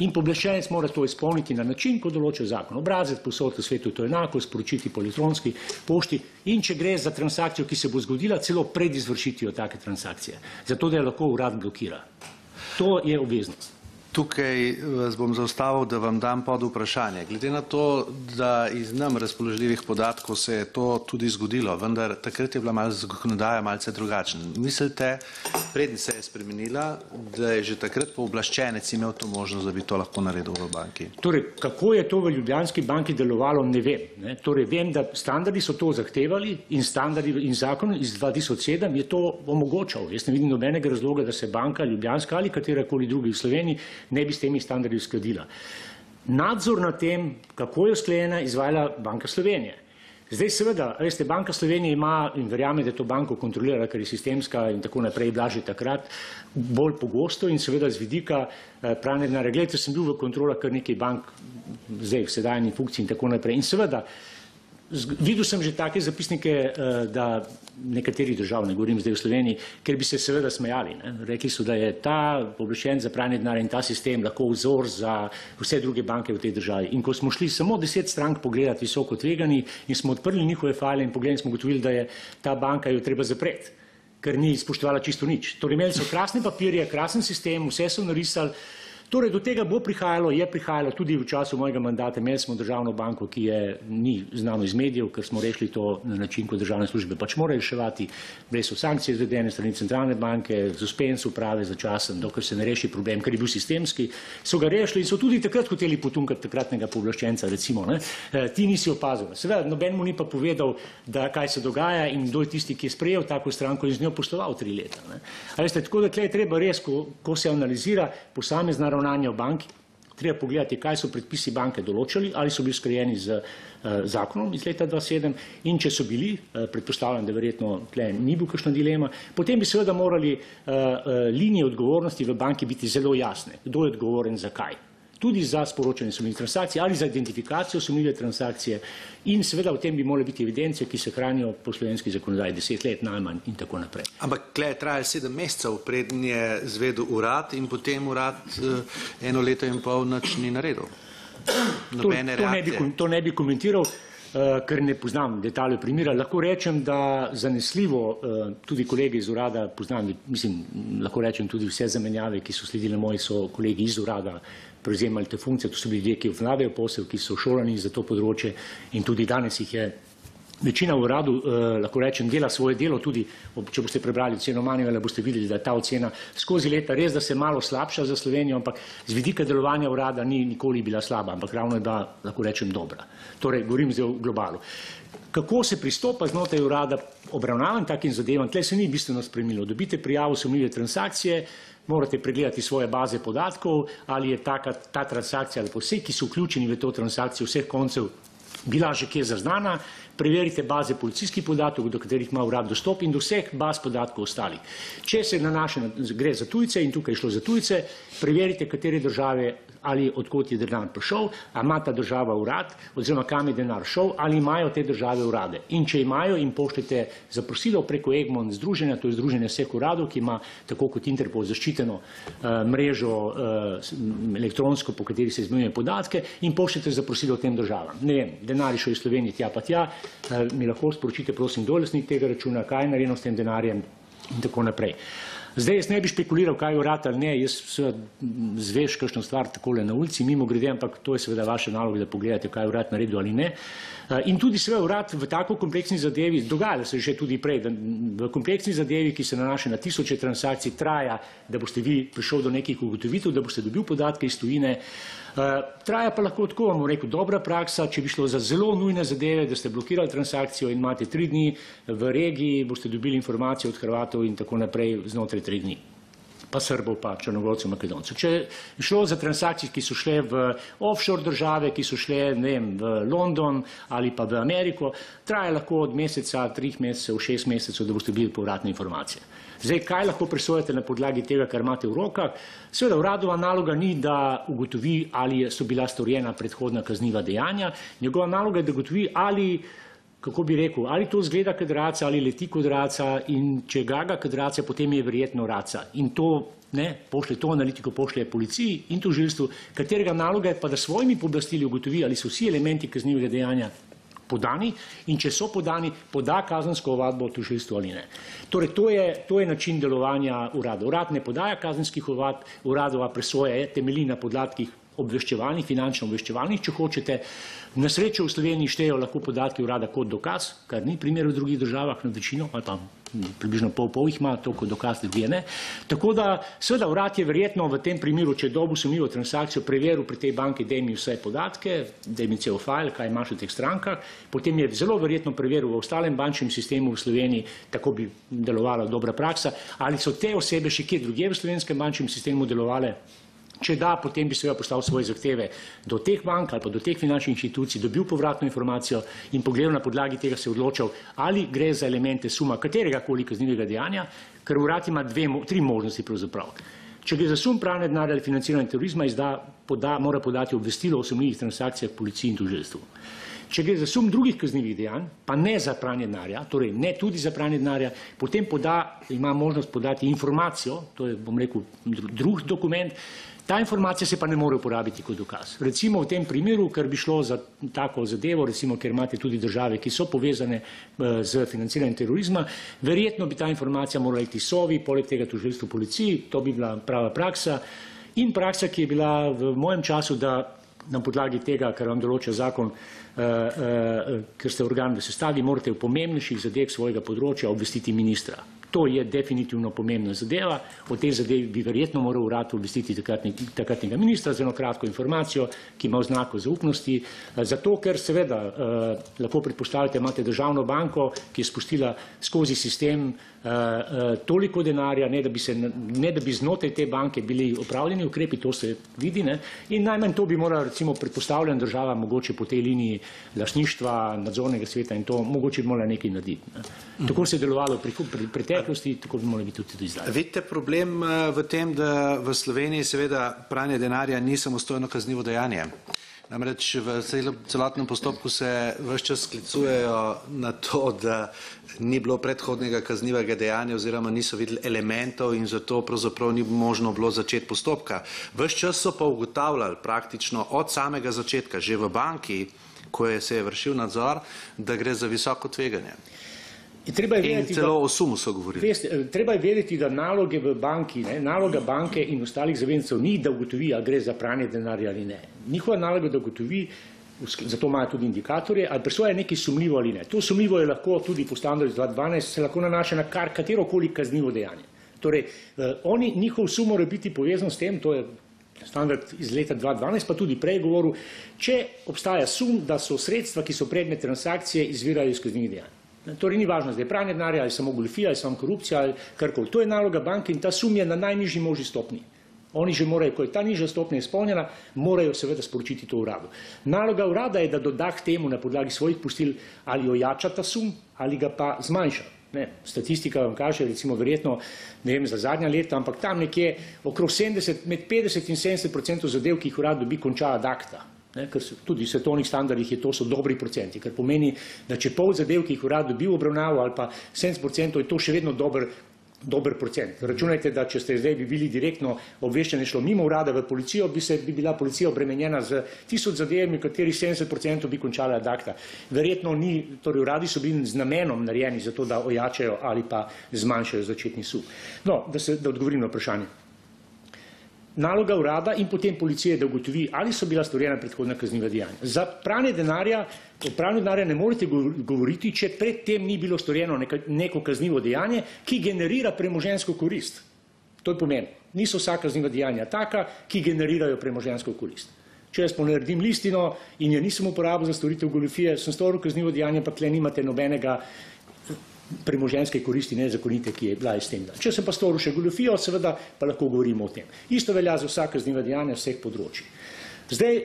In pooblaščenec mora to izpolniti na način, kot določa zakon. Obrazec posod v svetu to enako, sporočiti po elektronski pošti in če gre za transakcijo, ki se bo zgodila, celo pred izvršitijo take transakcije, zato da je lahko urad blokira. To je obveznost. Tukaj vas bom zaustavil, da vam dam pod vprašanje. Glede na to, da iz nam razpoložljivih podatkov se je to tudi zgodilo, vendar takrat je bila malo zakonodaja malce drugačna. Mislite, prednji se je spremenila, da je že takrat pooblaščenec imel to možnost, da bi to lahko naredil v banki? Torej, kako je to v Ljubljanski banki delovalo, ne vem. Ne? Torej, vem, da standardi so to zahtevali in standardi in zakon iz 2007 je to omogočal. Jaz ne vidim nobenega razloga, da se banka Ljubljanska ali katerakoli drugi v Sloveniji ne bi s temi standardi uskladila. Nadzor nad tem, kako je usklajena, izvajala Banka Slovenije. Zdaj seveda, veste, Banka Slovenije ima in verjame, da je to banko kontrolirala, ker je sistemska in tako naprej bila že takrat bolj pogosto in seveda z vidika eh, pranja denarja. Glejte, sem bil v kontrolah kar nekaj bank, zdaj v sedajni funkciji in tako naprej. In seveda, Videl sem že take zapisnike, eh, da nekaterih držav, ne govorim zdaj v Sloveniji, ker bi se seveda smejali. Ne. Rekli so, da je ta pooblaščen za pranje denarja in ta sistem lahko vzor za vse druge banke v tej državi. In ko smo šli samo deset strank pogledati visoko tvegani in smo odprli njihove file in pogledali, smo gotovili, da je ta banka jo treba zapreti, ker ni spoštovala čisto nič. Torej imeli so krasne papirje, krasen sistem, vse so narisali, Torej, do tega bo prihajalo, je prihajalo tudi v času mojega mandata. Imeli smo državno banko, ki je ni znano iz medijev, ker smo rešili to na način, ko državne službe pač morajo reševati. Bile so sankcije izvedene strani centralne banke, suspens uprave za časen, dokler se ne reši problem, ker je bil sistemski. So ga rešili in so tudi takrat hoteli potunkati takratnega povlaščenca, recimo. Ne? E, ti nisi opazil. Seveda, noben mu ni pa povedal, da kaj se dogaja in kdo je tisti, ki je sprejel tako stranko in z njo posloval tri leta. Ne? A veste, tako da tle je treba res, ko, ko se analizira posamezna ravnanja v banki, treba pogledati, kaj so predpisi banke določili, ali so bili skrejeni z uh, zakonom iz leta 2007 in če so bili, uh, predpostavljam, da verjetno tle ni bil kakšna dilema, potem bi seveda morali uh, linije odgovornosti v banki biti zelo jasne, kdo je odgovoren za kaj tudi za sporočanje sumljivih transakcij ali za identifikacijo sumljive transakcije in seveda v tem bi morali biti evidence, ki se hranijo po slovenski zakonodaji deset let najmanj in tako naprej. Ampak kle je trajalo sedem mesecev, preden je zvedel urad in potem urad eh, eno leto in pol nič ni naredil. To, to, ne bi, to ne bi komentiral, uh, ker ne poznam detalje primera. Lahko rečem, da zanesljivo uh, tudi kolege iz urada poznam, mislim, lahko rečem tudi vse zamenjave, ki so sledile moji, so kolegi iz urada prevzemali te funkcije, to so bili ljudje, ki obvladajo posel, ki so šolani za to področje in tudi danes jih je večina v uradu, eh, lahko rečem, dela svoje delo, tudi če boste prebrali oceno Manivela, boste videli, da je ta ocena skozi leta res, da se malo slabša za Slovenijo, ampak z vidika delovanja urada ni nikoli bila slaba, ampak ravno je bila, lahko rečem, dobra. Torej, govorim zdaj v globalu. Kako se pristopa znotraj urada obravnavan takim zadevam, tle se ni bistveno spremenilo. Dobite prijavo sumljive transakcije, morate pregledati svoje baze podatkov, ali je taka, ta transakcija ali pa vse, ki so vključeni v to transakcijo vseh koncev, bila že kje zaznana, preverite baze policijskih podatkov, do katerih ima urad dostop in do vseh baz podatkov ostalih. Če se nanaša, gre za tujce in tukaj je šlo za tujce, preverite, katere države ali odkot je denar prišel, ali ima ta država urad, oziroma kam je denar šel, ali imajo te države urade. In če imajo, jim pošljete zaprosilo preko Egmont združenja, to je združenje vseh uradov, ki ima tako kot Interpol zaščiteno uh, mrežo uh, elektronsko, po kateri se izmenjuje podatke in pošljete zaprosilo tem državam. Ne vem, denar je šel iz Slovenije tja pa tja, mi lahko sporočite, prosim, dolesnik tega računa, kaj je narejeno s tem denarjem in tako naprej. Zdaj jaz ne bi špekuliral, kaj je urad ali ne, jaz zveš kakšno stvar takole na ulici, mimo grede, ampak to je seveda vaša naloga, da pogledate, kaj je urad naredil ali ne. Eh, in tudi seveda urad v tako kompleksni zadevi, dogajalo se je že tudi prej, da v kompleksni zadevi, ki se nanaša na tisoče transakcij, traja, da boste vi prišel do nekih ugotovitev, da boste dobil podatke iz tujine, Uh, traja pa lahko tako, bomo rekel, dobra praksa, če bi šlo za zelo nujne zadeve, da ste blokirali transakcijo in imate tri dni v regiji, boste dobili informacije od Hrvatov in tako naprej znotraj tri dni pa Srbov, pa Črnogorcev, Makedoncev. Če je šlo za transakcije, ki so šle v offshore države, ki so šle ne vem, v London ali pa v Ameriko, traja lahko od meseca, trih mesecev, šest mesecev, da boste dobili povratne informacije. Zdaj, kaj lahko presojate na podlagi tega, kar imate v rokah? Seveda, uradova naloga ni, da ugotovi, ali so bila storjena predhodna kazniva dejanja. Njegova naloga je, da ugotovi, ali, kako bi rekel, ali to zgleda kot raca, ali leti kot raca in če gaga kot raca, potem je verjetno raca. In to ne, pošlje to analitiko, pošlje policiji in tožilstvu, katerega naloga je pa, da svojimi pooblastili ugotovi, ali so vsi elementi kaznivega dejanja podani in če so podani, poda kazensko ovadbo tožilstvu ali ne. Torej, to je, to je način delovanja urada. Urad ne podaja kazenskih ovadb, uradova presoja je temelji na podatkih obveščevalnih, finančno obveščevalnih, če hočete. Na srečo v Sloveniji štejo lahko podatki urada kot dokaz, kar ni primer v drugih državah na večino, ali pa približno pol pol jih ima, to kot dokaz, da dvije ne. Tako da, seveda, urad je verjetno v tem primeru, če je dobil sumljivo transakcijo, preveril pri tej banki, da mi vse podatke, da mi cel file, kaj imaš v teh strankah, potem je zelo verjetno preveril v ostalem bančnem sistemu v Sloveniji, tako bi delovala dobra praksa, ali so te osebe še kje drugje v slovenskem bančnem sistemu delovale Če da, potem bi seveda poslal svoje zahteve do teh bank ali pa do teh finančnih inštitucij, dobil povratno informacijo in pogledal na podlagi tega se odločal, ali gre za elemente suma katerega koli kaznivega dejanja, ker urad ima dve, tri možnosti pravzaprav. Če gre za sum pranja denarja ali financiranja terorizma, izda, poda, mora podati obvestilo o sumljivih transakcijah policiji in tužilstvu. Če gre za sum drugih kaznivih dejanj, pa ne za pranje denarja, torej ne tudi za pranje denarja, potem poda, ima možnost podati informacijo, to je, bom rekel, drug dokument, Ta informacija se pa ne more uporabiti kot dokaz. Recimo v tem primeru, ker bi šlo za tako zadevo, recimo, ker imate tudi države, ki so povezane eh, z financiranjem terorizma, verjetno bi ta informacija morala iti sovi, poleg tega tužilstvu policiji, to bi bila prava praksa in praksa, ki je bila v mojem času, da na podlagi tega, kar vam določa zakon, eh, eh, ker ste organ v sestavi, morate v pomembnejših zadev svojega področja obvestiti ministra. To je definitivno pomembna zadeva. O tej zadevi bi verjetno moral urad obvestiti takratnega ministra za eno kratko informacijo, ki ima znako zaupnosti. Zato, ker seveda eh, lahko predpostavljate, imate državno banko, ki je spustila skozi sistem toliko denarja, ne da bi, se, ne da bi znotraj te banke bili upravljeni ukrepi, to se vidi. Ne? In najmanj to bi morala recimo predpostavljena država mogoče po tej liniji lasništva, nadzornega sveta in to mogoče bi morala nekaj narediti. Ne? Tako se je delovalo pri, pri, preteklosti, tako bi morali biti tudi zdaj. Vidite problem eh, v tem, da v Sloveniji seveda pranje denarja ni samostojno kaznivo dejanje. Namreč v celotnem postopku se vse čas sklicujejo na to, da ni bilo predhodnega kaznivega dejanja oziroma niso videli elementov in zato pravzaprav ni možno bilo začeti postopka. Vse čas so pa ugotavljali praktično od samega začetka, že v banki, ko je se je vršil nadzor, da gre za visoko tveganje. Treba je vedeti, in celo da, o sumu so govorili. Veste, eh, treba je vedeti, da naloge v banki, ne, naloga banke in ostalih zavedencev ni, da ugotovi, ali gre za pranje denarja ali ne. Njihova naloga je, da ugotovi, zato imajo tudi indikatorje, ali presvoja nekaj sumljivo ali ne. To sumljivo je lahko tudi po standardu 2012, se lahko nanaša na kar katerokoli kaznivo dejanje. Torej, eh, oni, njihov sum mora biti povezan s tem, to je standard iz leta 2012, pa tudi prej govoril, če obstaja sum, da so sredstva, ki so predmet transakcije, izvirajo iz kaznivih dejanj. Torej ni važno, zdaj pranje denarja ali samo goljofija ali samo korupcija ali karkoli. To je naloga banke in ta sum je na najnižji možni stopni. Oni že morajo, ko je ta nižja stopnja izpolnjena, morajo seveda sporočiti to uradu. Naloga urada je, da doda k temu na podlagi svojih pustil ali ojača ta sum ali ga pa zmanjša. Ne, statistika vam kaže, recimo verjetno, ne vem za zadnja leta, ampak tam nekje okrog 70, med 50 in 70 odstotkov zadev, ki jih urad dobi, konča ad acta. Ne, ker so, tudi v svetovnih standardih je to so dobri procenti, ker pomeni, da če pol zadev, ki jih urad dobi v obravnavo ali pa 70 je to še vedno dober dober procent. Računajte, da če ste zdaj bi bili direktno obveščeni šlo mimo urada v policijo, bi, se, bi bila policija obremenjena z tisoč zadevami, katerih 70% bi končala ad acta. Verjetno ni, torej uradi so bili z namenom narejeni za to, da ojačajo ali pa zmanjšajo začetni sum. No, da, se, da odgovorim na vprašanje naloga urada in potem policije, da ugotovi, ali so bila storjena predhodna kazniva dejanja. Za pranje denarja, o pranju denarja ne morete govoriti, če predtem ni bilo storjeno neko kaznivo dejanje, ki generira premožensko korist. To je pomen. Niso vsa kazniva dejanja taka, ki generirajo premožensko korist. Če jaz ponaredim listino in jo nisem uporabil za storitev goljofije, sem storil kaznivo dejanje, pa tle nimate nobenega premoženske koristi nezakonite, ki je bila iz tem. Če se pa storil še goljofijo, seveda pa lahko govorimo o tem. Isto velja za vsa kazniva dejanja vseh področji. Zdaj,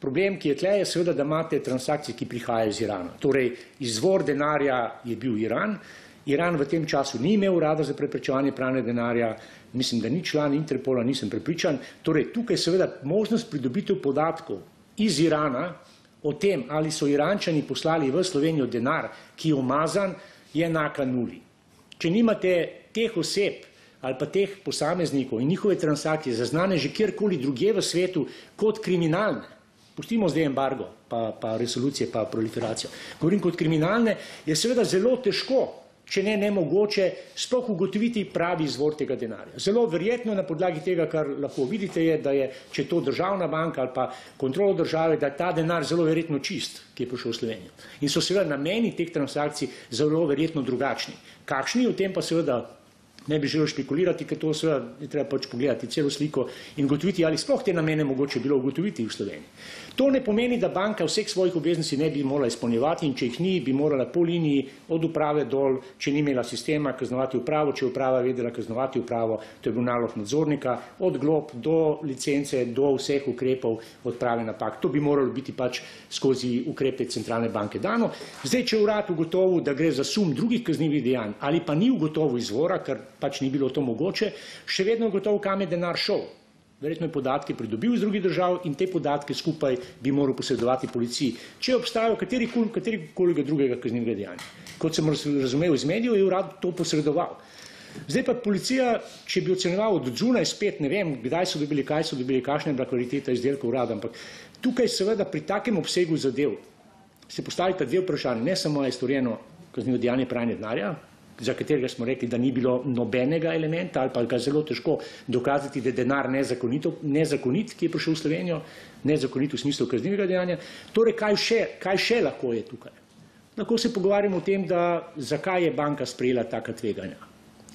problem, ki je tle, je seveda, da imate transakcije, ki prihajajo iz Irana. Torej, izvor denarja je bil Iran. Iran v tem času ni imel urada za preprečevanje pranja denarja, mislim, da ni član Interpola, nisem prepričan. Torej, tukaj seveda možnost pridobitev podatkov iz Irana o tem, ali so Irančani poslali v Slovenijo denar, ki je umazan, je enaka nuli. Če nimate teh oseb ali pa teh posameznikov in njihove transakcije zaznane že kjerkoli druge v svetu kot kriminalne, pustimo zdaj embargo, pa, pa resolucije, pa proliferacijo, govorim kot kriminalne, je seveda zelo težko če ne nemogoče, sploh ugotoviti pravi izvor tega denarja. Zelo verjetno na podlagi tega, kar lahko vidite, je, da je, če to državna banka ali pa kontrolo države, da je ta denar zelo verjetno čist, ki je prišel v Slovenijo. In so seveda nameni teh transakcij zelo verjetno drugačni. Kakšni, o tem pa seveda ne bi želel špekulirati, ker to seveda je treba pač pogledati celo sliko in ugotoviti, ali sploh te namene mogoče bilo ugotoviti v Sloveniji. To ne pomeni, da banka vseh svojih obveznosti ne bi morala izpolnjevati in če jih ni, bi morala po liniji od uprave dol, če ni imela sistema, kaznovati upravo, če je uprava vedela kaznovati upravo, to je bil nalog nadzornika, od glob do licence, do vseh ukrepov odprave napak. To bi moralo biti pač skozi ukrepe centralne banke dano. Zdaj, če urad ugotovil, da gre za sum drugih kaznjivih dejanj ali pa ni ugotovil izvora, ker pač ni bilo to mogoče, še vedno ugotovil, kam je denar šel. Verjetno je podatke pridobil iz drugih držav in te podatke skupaj bi moral posredovati policiji, če obstajajo katerikoli kateri drugega kaznivega dejanja. Kot sem razumel iz medijev, je urad to posredoval. Zdaj pa policija, če bi ocenjeval od zunaj spet, ne vem, kdaj so dobili, kaj so dobili, kakšna je bila kvaliteta izdelka urada, ampak tukaj seveda pri takem obsegu zadev se postavita dve vprašanje, ne samo je storjeno kaznivo dejanje pranje denarja, za katerega smo rekli, da ni bilo nobenega elementa ali pa ga zelo težko dokazati, da je denar nezakonit, ki je prišel v Slovenijo, nezakonit v smislu kaznivega dejanja. Torej, kaj še, kaj še lahko je tukaj? Lahko se pogovarjamo o tem, da zakaj je banka sprejela taka tveganja.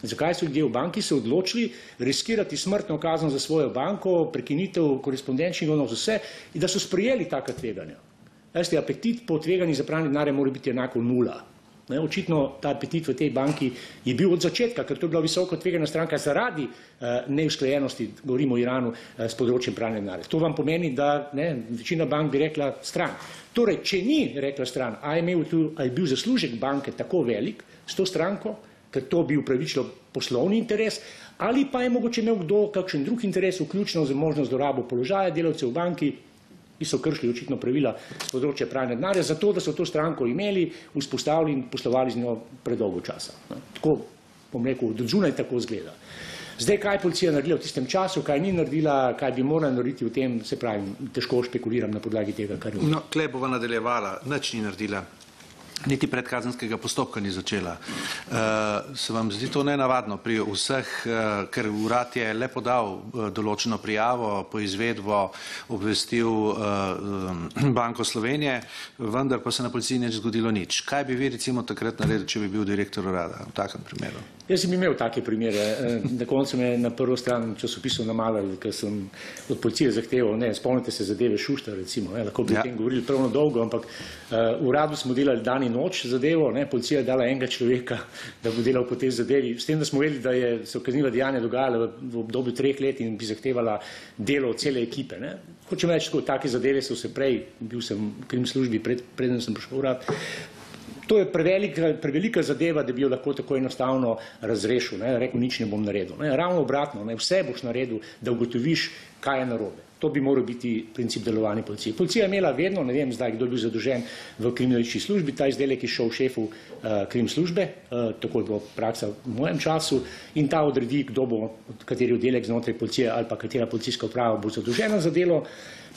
Zakaj so ljudje v banki se odločili riskirati smrtno kazen za svojo banko, prekinitev korespondenčnih odnosov, vse, in da so sprejeli taka tveganja. Veste, apetit po tveganji za pranje denarja mora biti enako nula. Ne, očitno ta apetit v tej banki je bil od začetka, ker to je bila visoko tvegana stranka zaradi uh, neusklajenosti, govorimo o Iranu, uh, s področjem pranja denarja. To vam pomeni, da ne, večina bank bi rekla stran. Torej, če ni rekla stran, a je, imel tu, a je bil zaslužek banke tako velik s to stranko, ker to bi upravičilo poslovni interes, ali pa je mogoče imel kdo kakšen drug interes, vključno z možnost dorabo položaja delavcev v banki, ki so kršili očitno pravila z področja pranja denarja, zato da so to stranko imeli, vzpostavili in poslovali z njo predolgo časa. Tako, bom rekel, od zunaj tako zgleda. Zdaj, kaj je policija naredila v tistem času, kaj ni naredila, kaj bi morala narediti v tem, se pravi, težko špekuliram na podlagi tega, kar je. No, klej bova nadaljevala, nič ni naredila niti predkazenskega postopka ni začela. Uh, se vam zdi to nenavadno pri vseh, uh, ker urad je le podal uh, določeno prijavo, po izvedbo obvestil Banko Slovenije, vendar pa se na policiji neč zgodilo nič. Kaj bi vi recimo takrat naredili, če bi bil direktor urada v takem primeru? Jaz sem imel take primere. Na koncu me na prvo stran časopisov namalali, ker sem od policije zahteval, ne, spomnite se zadeve Šušta recimo, ne, lahko bi ja. o tem govorili pravno dolgo, ampak uh, v uradu smo delali dan in noč zadevo, ne, policija je dala enega človeka, da bo delal po tej zadevi, s tem, da smo vedeli, da je, so kazniva dejanja dogajala v, v obdobju treh let in bi zahtevala delo cele ekipe. Ne. Hočem reči, tako, take zadeve so se prej, bil sem v krim službi, pred, preden sem prišel urad, To je prevelika, prevelika zadeva, da bi jo lahko tako enostavno razrešil, ne, rekel, nič ne bom naredil. Ne. Ravno obratno, ne, vse boš naredil, da ugotoviš, kaj je narobe. To bi moral biti princip delovanja policije. Policija je imela vedno, ne vem zdaj, kdo je bil zadolžen v kriminalistični službi, ta izdelek je šel šefu uh, krim službe, uh, tako je bilo praksa v mojem času in ta odredi, kdo bo, kateri oddelek znotraj policije ali pa katera policijska uprava bo zadolžena za delo.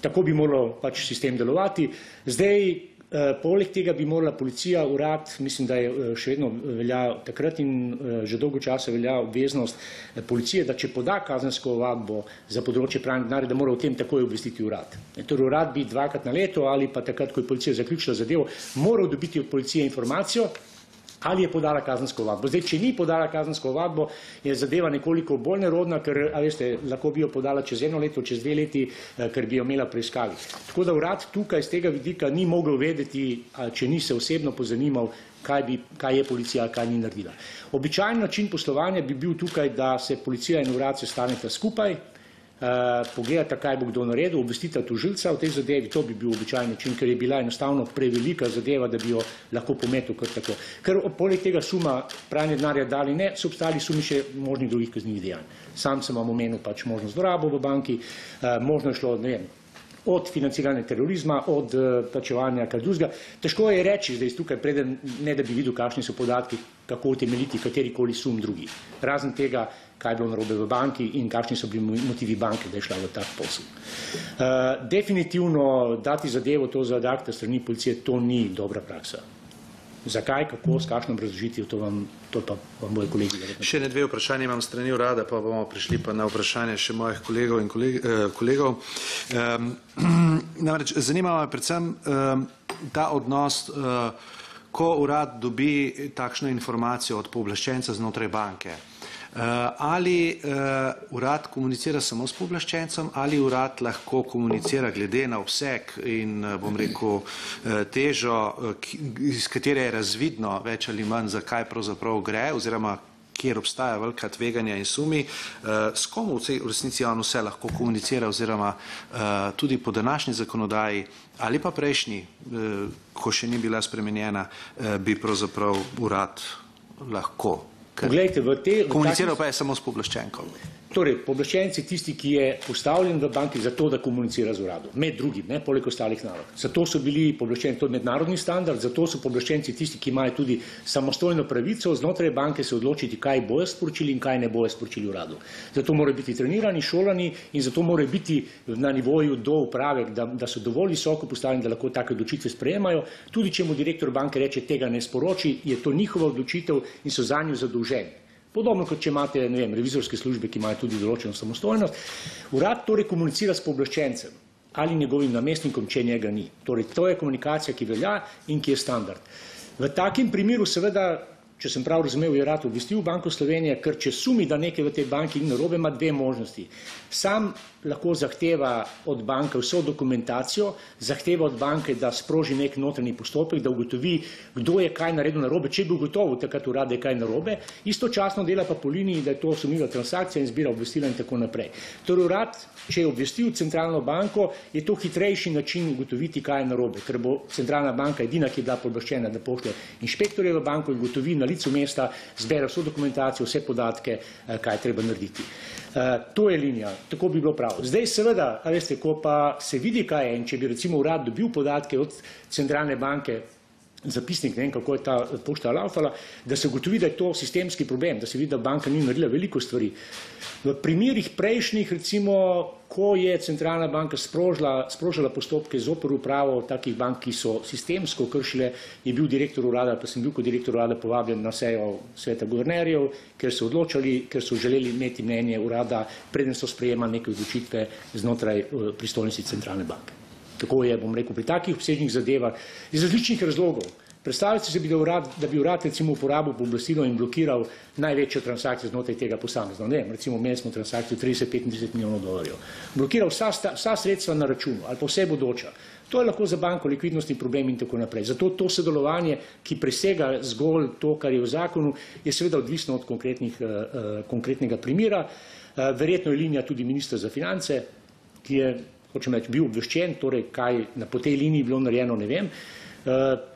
Tako bi moral pač sistem delovati. Zdaj poleg tega bi morala policija, urad, mislim, da je eh, še vedno velja takrat in eh, že dolgo časa velja obveznost policije, da če poda kazensko ovadbo za področje pranja denarja, da mora o tem takoj obvestiti urad. Torej urad bi dvakrat na leto ali pa takrat, ko je policija zaključila zadevo, moral dobiti od policije informacijo, ali je podala kazensko ovadbo. Zdaj, če ni podala kazensko ovadbo, je zadeva nekoliko bolj nerodna, ker, veste, lahko bi jo podala čez eno leto, čez dve leti, eh, ker bi jo imela preiskavi. Tako da urad tukaj z tega vidika ni mogel vedeti, če ni se osebno pozanimal, kaj, bi, kaj je policija, kaj ni naredila. Običajen način poslovanja bi bil tukaj, da se policija in urad sestaneta skupaj, Eh, pogledati, kaj bo kdo naredil, obvestiti tužilca v tej zadevi, to bi bil običajni način, ker je bila enostavno prevelika zadeva, da bi jo lahko pometel kar tako. Ker poleg tega suma pranje denarja dali ne, so obstali sumi še možnih drugih kaznjivih dejanj. Sam sem vam omenil pač možnost zlorabo v banki, eh, možno je šlo, ne vem, od financiranja terorizma, od eh, plačevanja kaj drugega. Težko je reči zdaj tukaj, preden ne da bi videl, kakšni so podatki, kako utemeljiti katerikoli sum drugi. Razen tega, kaj je bilo narobe v banki in kakšni so bili motivi banke, da je šla v tak posel. Uh, definitivno dati zadevo to za adakta strani policije, to ni dobra praksa. Zakaj, kako, s kakšno obrazložitvijo, to vam, to pa vam moji kolegi. Še ne dve vprašanje imam strani urada, pa bomo prišli pa na vprašanje še mojih kolegov in koleg, eh, kolegov. Um, namreč zanima me predvsem um, ta odnos, uh, ko urad dobi takšno informacijo od pooblaščenca znotraj banke. Eh, ali uh, urad komunicira samo s poblaščencem ali urad lahko komunicira glede na obseg in uh, bom rekel težo, iz katere je razvidno več ali manj, zakaj pravzaprav gre oziroma kjer obstaja velika tveganja in sumi, s komu v resnici on vse lahko komunicira oziroma tudi po današnji zakonodaji ali pa prejšnji, ko še ni bila spremenjena, bi pravzaprav urad lahko Poglejte, v te, v komuniciral takih... pa je samo s poblaščenkom. Torej, poblaščenci tisti, ki je postavljen v banki za to, da komunicira z uradom, med drugim, ne, poleg ostalih nalog. Zato so bili poblaščenci, to je mednarodni standard, zato so poblaščenci tisti, ki imajo tudi samostojno pravico znotraj banke se odločiti, kaj bojo sporočili in kaj ne bojo sporočili uradu. Zato morajo biti trenirani, šolani in zato morajo biti na nivoju do uprave, da, da so dovolj visoko postavljeni, da lahko take odločitve sprejemajo. Tudi če mu direktor banke reče, tega ne sporoči, je to njihova odločitev in so za njo zadolženi. Podobno kot če imate vem, revizorske službe, ki imajo tudi določeno samostojnost. Urad torej komunicira s pooblaščencem ali njegovim namestnikom, če njega ni. Torej, to je komunikacija, ki velja in ki je standard. V takem primeru seveda če sem prav razumel, je rad obvestil Banko Slovenije, ker če sumi, da nekaj v tej banki ni narobe, ima dve možnosti. Sam lahko zahteva od banke vso dokumentacijo, zahteva od banke, da sproži nek notranji postopek, da ugotovi, kdo je kaj naredil narobe, če bi ugotovil takrat urad, da je kaj narobe, istočasno dela pa po liniji, da je to sumljiva transakcija in zbira obvestila in tako naprej. Torej urad, če je obvestil centralno banko, je to hitrejši način ugotoviti, kaj je narobe, ker bo centralna banka edina, ki je bila podloščena, da pošlje inšpektorje v banko in ugotovi na licu mesta, zbere vso dokumentacijo, vse podatke, eh, kaj je treba narediti. Uh, to je linija, tako bi bilo prav. Zdaj, seveda, veste, ko pa se vidi, kaj je, in če bi recimo urad dobil podatke od centralne banke, zapisnik, ne vem, kako je ta pošta laufala, da se ugotovi, da je to sistemski problem, da se vidi, da banka ni naredila veliko stvari. V primerih prejšnjih, recimo, ko je centralna banka sprožila, postopke z opor upravo takih bank, ki so sistemsko kršile, je bil direktor urada, pa sem bil kot direktor urada povabljen na sejo sveta guvernerjev, ker so odločali, ker so želeli imeti mnenje urada, preden so sprejemali neke odločitve znotraj uh, pristojnosti centralne banke. Tako je, bom rekel, pri takih obsežnih zadevah iz različnih razlogov. Predstavljajte si, da, urad, da bi urad recimo uporabil pooblastilo in blokiral največjo transakcijo znotraj tega posamezno. Ne, recimo imeli smo transakcijo 30-35 milijonov dolarjev. Blokiral vsa, vsa sredstva na računu ali pa vse bodoča. To je lahko za banko likvidnostni problem in tako naprej. Zato to sodelovanje, ki presega zgolj to, kar je v zakonu, je seveda odvisno od uh, uh, konkretnega primera. Uh, verjetno je linija tudi ministra za finance, ki je hočem reči, bil obveščen, torej kaj na po tej liniji bilo narejeno, ne vem.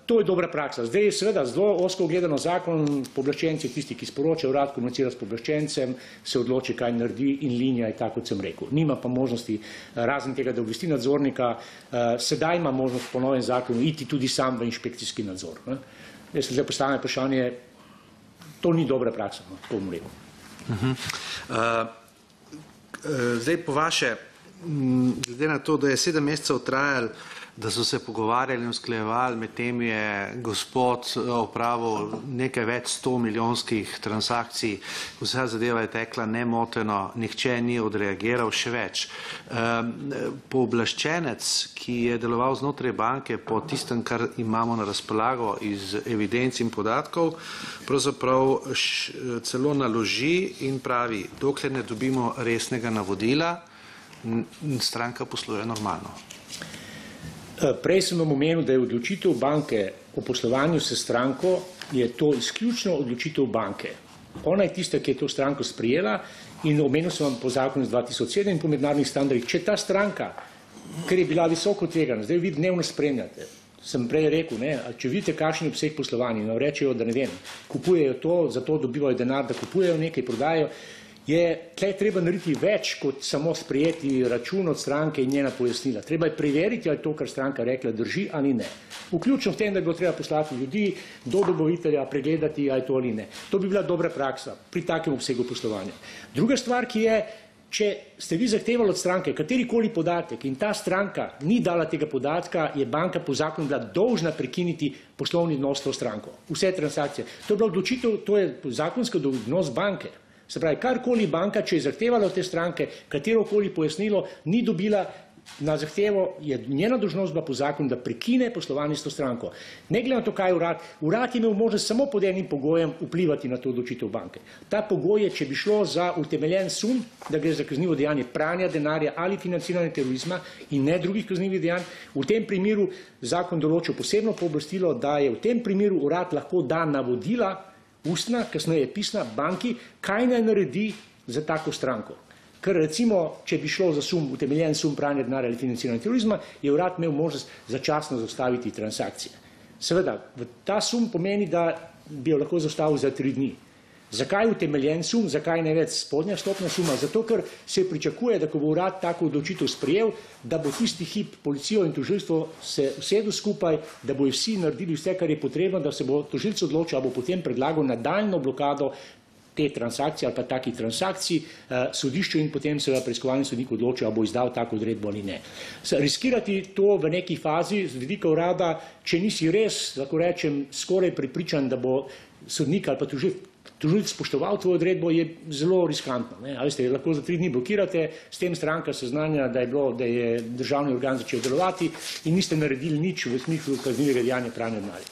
To je dobra praksa. Zdaj je seveda zelo osko gledano zakon, poblaščenci, tisti, ki sporočajo, rad komunicira s poblaščencem, se odloči, kaj naredi in linija je tako, kot sem rekel. Nima pa možnosti, razen tega, da obvesti nadzornika, sedaj ima možnost po novem zakonu iti tudi sam v inšpekcijski nadzor. Jaz se zdaj postavljam vprašanje, to ni dobra praksa, no, tako bom rekel. Uh -huh. uh, zdaj po vaše, glede na to, da je sedem mesecev trajal, da so se pogovarjali in usklejevali, medtem je gospod opravil nekaj več sto milijonskih transakcij, vsa zadeva je tekla nemoteno, nihče ni odreagiral še več. Pooblaščenec, ki je deloval znotraj banke po tistem, kar imamo na razpolago iz evidenc in podatkov, pravzaprav celo naloži in pravi, dokler ne dobimo resnega navodila, stranka posluje normalno. Eh, prej sem vam omenil, da je odločitev banke o poslovanju s stranko, je to izključno odločitev banke. Ona je tista, ki je to stranko sprijela in omenil sem vam po zakonu iz 2007 in po mednarodnih standardih, če ta stranka, ker je bila visoko tvegana, zdaj vi dnevno spremljate, sem prej rekel, ne, če vidite, kakšen je obseg poslovanja, no rečejo, da ne vem, kupujejo to, zato dobivajo denar, da kupujejo nekaj, prodajo, je tle treba narediti več kot samo sprijeti račun od stranke in njena pojasnila. Treba je preveriti, ali to, kar stranka rekla, drži ali ne. Vključno v tem, da bi bilo treba poslati ljudi do dobavitelja, pregledati, ali to ali ne. To bi bila dobra praksa pri takem obsegu poslovanja. Druga stvar, ki je, če ste vi zahtevali od stranke katerikoli podatek in ta stranka ni dala tega podatka, je banka po zakonu bila dolžna prekiniti poslovni odnos s to stranko. Vse transakcije. To je bila odločitev, to je zakonsko odnos banke. Se pravi, karkoli banka, če je zahtevala od te stranke, katerokoli pojasnilo, ni dobila na zahtevo, je njena dožnost bila po zakonu, da prekine poslovanje s to stranko. Ne glede na to, kaj je urad, urad je imel možnost samo pod enim pogojem vplivati na to odločitev banke. Ta pogoj je, če bi šlo za utemeljen sum, da gre za kaznivo dejanje pranja denarja ali financiranje terorizma in ne drugih kaznivih dejanj, v tem primeru zakon določil posebno pooblastilo, da je v tem primeru urad lahko da navodila ustna, kasneje pisna, banki, kaj naj naredi za tako stranko. Ker recimo, če bi šlo za sum, utemeljen sum pranja denarja ali financiranja terorizma, je urad imel možnost začasno zaustaviti transakcije. Seveda, ta sum pomeni, da bi jo lahko zaustavil za tri dni. Zakaj utemeljen sum, zakaj ne več spodnja stopna suma? Zato, ker se pričakuje, da ko bo urad tako odločitev sprejel, da bo tisti hip policijo in tožilstvo se usedel skupaj, da bo vsi naredili vse, kar je potrebno, da se bo tožilc odločil, a bo potem predlagal nadaljno blokado te transakcije ali pa takih transakcij eh, sodišču in potem se preiskovalni sodnik odločil, a bo izdal tako odredbo ali ne. Riskirati to v neki fazi z vidika urada, če nisi res, lahko rečem, skoraj pripričan, da bo sodnik ali pa tožilc tožilc spoštoval tvojo odredbo, je zelo riskantno. Ne? Ali ste lahko za tri dni blokirate, s tem stranka seznanja, da je, bilo, da je državni organ začel delovati in niste naredili nič v smislu kaznivega dejanja pranja denarja.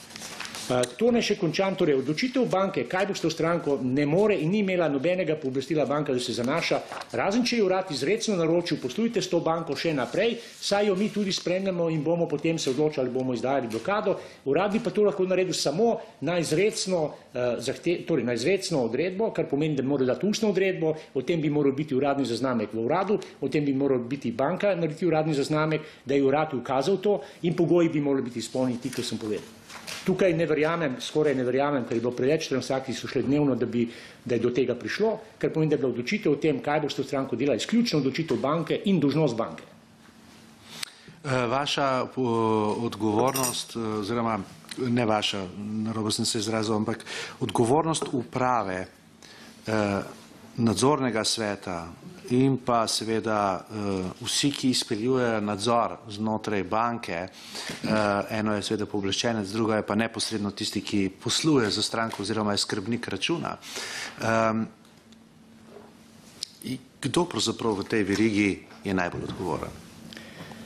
To ne še končam, torej odločitev banke, kaj bo s to stranko, ne more in ni imela nobenega pooblastila banka, da se zanaša, razen če je urad izrecno naročil, poslujte s to banko še naprej, saj jo mi tudi spremljamo in bomo potem se odločali, bomo izdajali blokado. Urad bi pa to lahko naredil samo na izrecno, uh, torej na izrecno odredbo, kar pomeni, da bi moral dati ustno odredbo, o tem bi moral biti uradni zaznamek v uradu, o tem bi moral biti banka narediti uradni zaznamek, da je urad ukazal to in pogoji bi morali biti izpolnjeni, ti, ki sem povedal. Tukaj ne verjamem, skoraj ne verjamem, ker je bilo preveč transakcij, so šle dnevno, da, bi, da je do tega prišlo, ker pomeni, da je bila odločitev o tem, kaj bo s to stranko delala, izključno odločitev banke in dožnost banke. Eh, vaša odgovornost, eh, oziroma ne vaša, narobo sem se izrazil, ampak odgovornost uprave, eh, nadzornega sveta, in pa seveda uh, vsi, ki izpeljujejo nadzor znotraj banke, uh, eno je seveda pooblaščenec, druga je pa neposredno tisti, ki posluje za stranko oziroma je skrbnik računa. Um, kdo pravzaprav v tej verigi je najbolj odgovoren?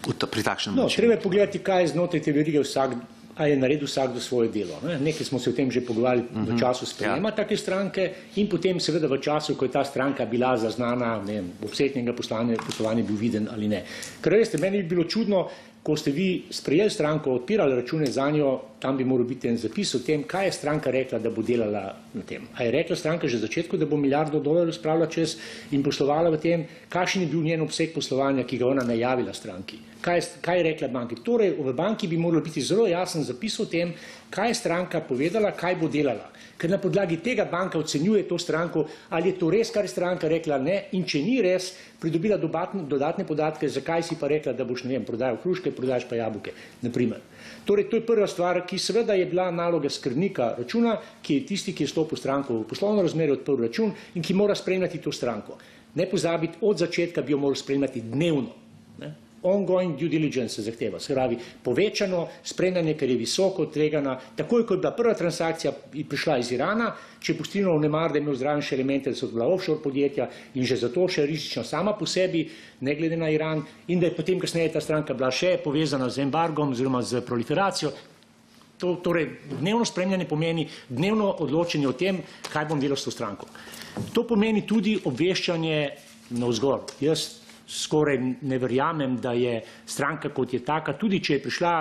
Pri takšnem no, treba je pogledati, kaj je znotraj te verige vsak a je naredil vsakdo svoje delo. Ne? Nekaj smo se o tem že pogovarjali uh -huh. v mhm. času sprejema ja. take stranke in potem seveda v času, ko je ta stranka bila zaznana, ne vem, obseg njega poslovanja bil viden ali ne. Ker veste, meni bi bilo čudno, ko ste vi sprejeli stranko, odpirali račune za njo, tam bi moral biti en zapis o tem, kaj je stranka rekla, da bo delala na tem. A je rekla stranka že v začetku, da bo milijardo dolarjev spravila čez in poslovala v tem, kakšen je bil njen obseg poslovanja, ki ga ona najavila stranki. Kaj, kaj je rekla banki? Torej, v banki bi moral biti zelo jasen zapis o tem, kaj je stranka povedala, kaj bo delala. Ker na podlagi tega banka ocenjuje to stranko, ali je to res, kar je stranka rekla, ne, in če ni res, pridobila dodatne, dodatne podatke, zakaj si pa rekla, da boš, ne vem, prodajal hruške, prodajaš pa jabuke, naprimer. Torej, to je prva stvar, ki seveda je bila naloga skrbnika računa, ki je tisti, ki je stopil stranko v poslovno razmerje, odprl račun in ki mora spremljati to stranko. Ne pozabiti, od začetka bi jo moral spremljati dnevno ongoing due diligence zahteva, se pravi povečano spremljanje, ker je visoko tvegana, takoj ko je bila prva transakcija prišla iz Irana, če pustimo v nemar, da je imel zraven še elemente, da so bila offshore podjetja in že zato še rizična sama po sebi, ne glede na Iran, in da je potem kasneje ta stranka bila še povezana z embargom oziroma z proliferacijo, to, torej dnevno spremljanje pomeni dnevno odločenje o tem, kaj bom delal s to stranko. To pomeni tudi obveščanje na vzgor. Jaz skoraj ne verjamem, da je stranka kot je taka, tudi če je prišla,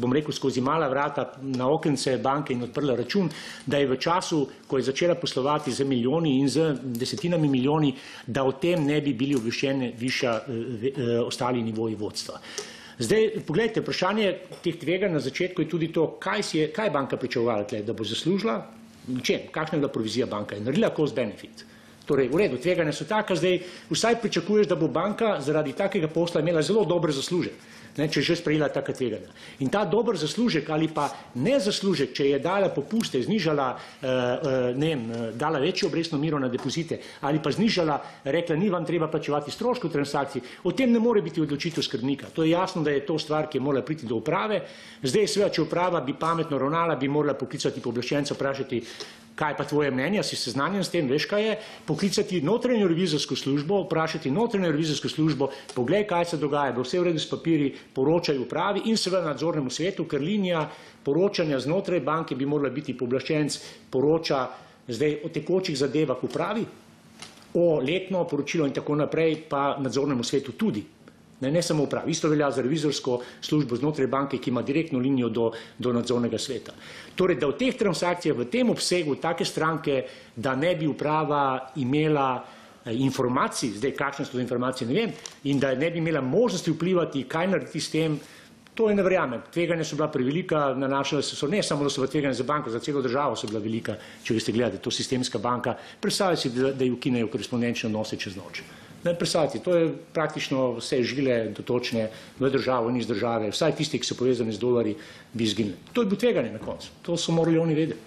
bom rekel, skozi mala vrata na okence banke in odprla račun, da je v času, ko je začela poslovati z milijoni in z desetinami milijoni, da o tem ne bi bili obveščeni viša eh, eh, ostali nivoji vodstva. Zdaj, pogledajte, vprašanje teh tvega na začetku je tudi to, kaj, je, kaj je banka pričakovala, da bo zaslužila, čem, kakšna je bila provizija banka, je naredila cost benefit. Torej, v redu, tveganja so taka, zdaj vsaj pričakuješ, da bo banka zaradi takega posla imela zelo dober zaslužek, ne, če je že sprejela taka tveganja. In ta dober zaslužek ali pa ne zaslužek, če je dala popuste, znižala, uh, uh, ne vem, dala večjo obrestno miro na depozite ali pa znižala, rekla, ni vam treba plačevati stroškov transakcij, o tem ne more biti odločitev skrbnika. To je jasno, da je to stvar, ki je morala priti do uprave. Zdaj, seveda, če uprava bi pametno ravnala, bi morala poklicati pooblaščenca, vprašati, kaj pa tvoje mnenje, si seznanjen s tem, veš kaj je, poklicati notranjo revizorsko službo, vprašati notranjo revizorsko službo, poglej, kaj se dogaja, da vse v redu s papiri, poročaj upravi in seveda nadzornemu svetu, ker linija poročanja znotraj banke bi morala biti poblaščenc, poroča zdaj o tekočih zadevah upravi, o letno poročilo in tako naprej, pa nadzornemu svetu tudi. Ne, ne samo upravi. Isto velja za revizorsko službo znotraj banke, ki ima direktno linijo do, do nadzornega sveta. Torej, da v teh transakcijah, v tem obsegu, take stranke, da ne bi uprava imela eh, informacij, zdaj kakšne so informacije, ne vem, in da ne bi imela možnosti vplivati, kaj narediti s tem, to je ne verjamem. Tveganja so bila prevelika, nanašala so, ne samo, da so tveganja za banko, za celo državo so bila velika, če vi ste gledali, to sistemska banka, predstavljajte si, da, da jo ukinejo korespondenčne odnose čez noč. Ne predstavljati, to je praktično vse žile dotočne v državo in iz države, vsaj tisti, ki so povezani z dolari, bi izginili. To je bilo tveganje na koncu, to so morali oni vedeti.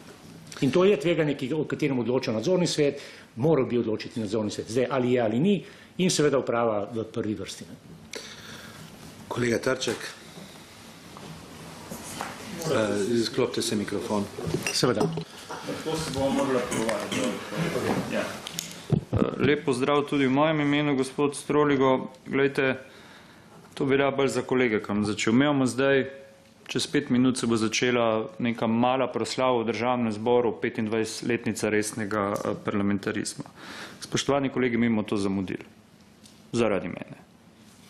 In to je tveganje, ki, o katerem odloča nadzorni svet, moral bi odločiti nadzorni svet. Zdaj, ali je ali ni in seveda uprava v prvi vrsti. Ne. Kolega Trček, uh, izklopite se mikrofon. Seveda. To se bomo morali pogovarjati. Ja. Lep pozdrav tudi v mojem imenu, gospod Stroligo. Glejte, to bi rad bolj za kolega, kam začel. Imamo zdaj, čez pet minut se bo začela neka mala proslava v državnem zboru, 25-letnica resnega eh, parlamentarizma. Spoštovani kolegi, mi bomo to zamudili. Zaradi mene.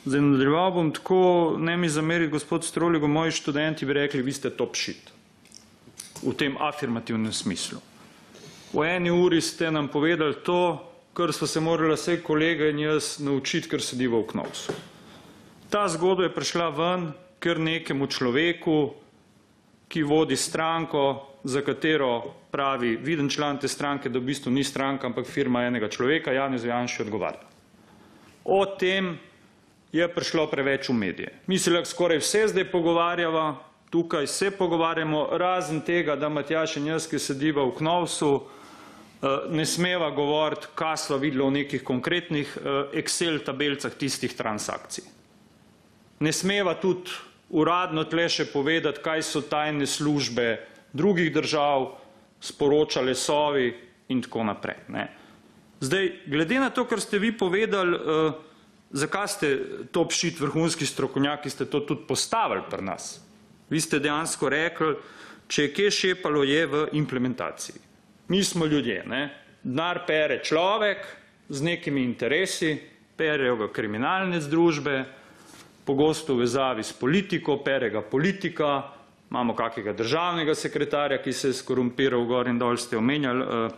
Zdaj, nadaljeval bom tako, ne mi zameriti, gospod Stroligo, moji študenti bi rekli, vi ste top shit. V tem afirmativnem smislu. V eni uri ste nam povedali to, kar so se morali vse kolega in jaz naučiti, ker sediva v Knovsu. Ta zgodba je prišla ven, ker nekemu človeku, ki vodi stranko, za katero pravi viden član te stranke, da v bistvu ni stranka, ampak firma enega človeka, Janez Janši odgovarja. O tem je prišlo preveč v medije. Mi se lahko skoraj vse zdaj pogovarjava, tukaj se pogovarjamo, razen tega, da Matjaš in jaz, ki sediva v Knovsu, ne smeva govoriti, kaj sva videla v nekih konkretnih eh, Excel tabelcah tistih transakcij. Ne smeva tudi uradno tle še povedati, kaj so tajne službe drugih držav, sporočale sovi in tako naprej. Ne. Zdaj, glede na to, kar ste vi povedali, eh, zakaj ste top shit vrhunski strokovnjaki, ste to tudi postavili pri nas. Vi ste dejansko rekli, če je kje šepalo, je v implementaciji. Mi smo ljudje, ne? Denar pere človek z nekimi interesi, perejo ga kriminalne združbe, pogosto v vezavi s politiko, pere ga politika, imamo kakega državnega sekretarja, ki se je skorumpiral gor in dol, ste omenjali uh,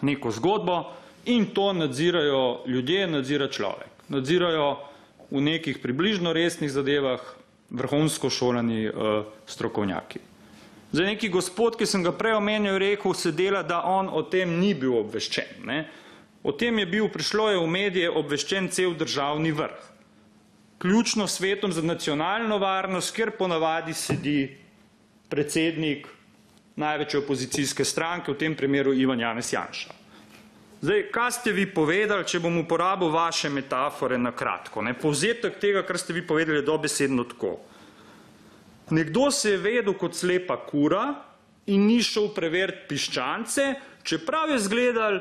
neko zgodbo in to nadzirajo ljudje, nadzira človek. Nadzirajo v nekih približno resnih zadevah vrhunsko šolani uh, strokovnjaki. Zdaj neki gospod, ki sem ga prej omenil, rekel se dela, da on o tem ni bil obveščen. Ne? O tem je bil, prišlo je v medije obveščen cel državni vrh. Ključno svetom za nacionalno varnost, kjer ponavadi sedi predsednik največje opozicijske stranke, v tem primeru Ivan Janez Janša. Zdaj, kaj ste vi povedali, če bom uporabil vaše metafore na kratko? Ne? Povzetek tega, kar ste vi povedali, je dobesedno tako. Nekdo se je vedel kot slepa kura in ni šel preveriti piščance, čeprav je zgledal,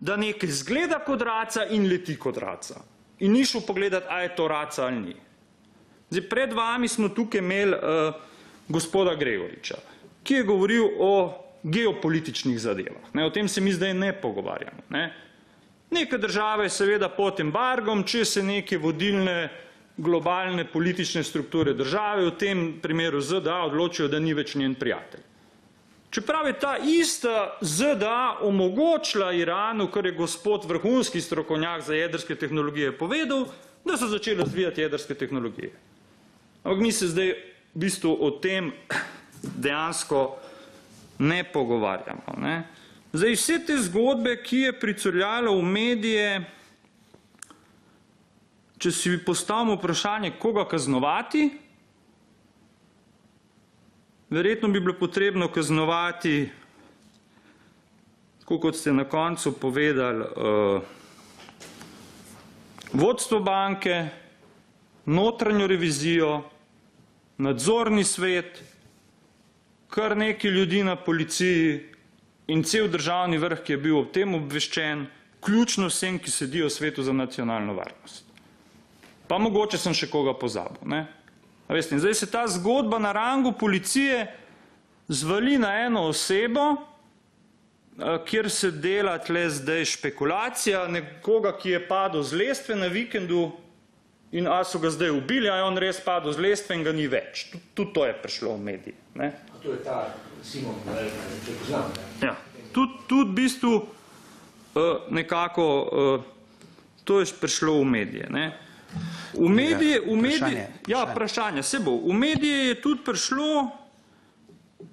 da nekaj zgleda kot raca in leti kot raca. In ni šel pogledati, a je to raca ali ni. Zdaj, pred vami smo tukaj imeli uh, gospoda Gregoriča, ki je govoril o geopolitičnih zadevah. Ne, o tem se mi zdaj ne pogovarjamo. Ne. Neke države seveda pod embargom, če se neke vodilne globalne politične strukture države, v tem primeru ZDA, odločijo, da ni več njen prijatelj. Čeprav je ta ista ZDA omogočila Iranu, kar je gospod vrhunski strokovnjak za jedrske tehnologije povedal, da so začeli razvijati jedrske tehnologije. Ampak mi se zdaj v bistvu o tem dejansko ne pogovarjamo. Ne. Zdaj, vse te zgodbe, ki je pricurljalo v medije, če si postavimo vprašanje, koga kaznovati, verjetno bi bilo potrebno kaznovati, tako kot ste na koncu povedali, uh, vodstvo banke, notranjo revizijo, nadzorni svet, kar nekaj ljudi na policiji in cel državni vrh, ki je bil ob tem obveščen, ključno vsem, ki sedijo v svetu za nacionalno varnost. Pa mogoče sem še koga pozabil. Ne? A veste, in zdaj se ta zgodba na rangu policije zvali na eno osebo, kjer se dela tle zdaj špekulacija nekoga, ki je padel z lestve na vikendu in a so ga zdaj ubili, a je on res padel z lestve in ga ni več. Tudi to je prišlo v mediji. Ne? To je ta Simon, če poznam. Ja, tudi, tudi v bistvu uh, nekako uh, to je prišlo v medije. Ne? V medije, v medije, ja, vprašanje, se bo. V medije je tudi prišlo,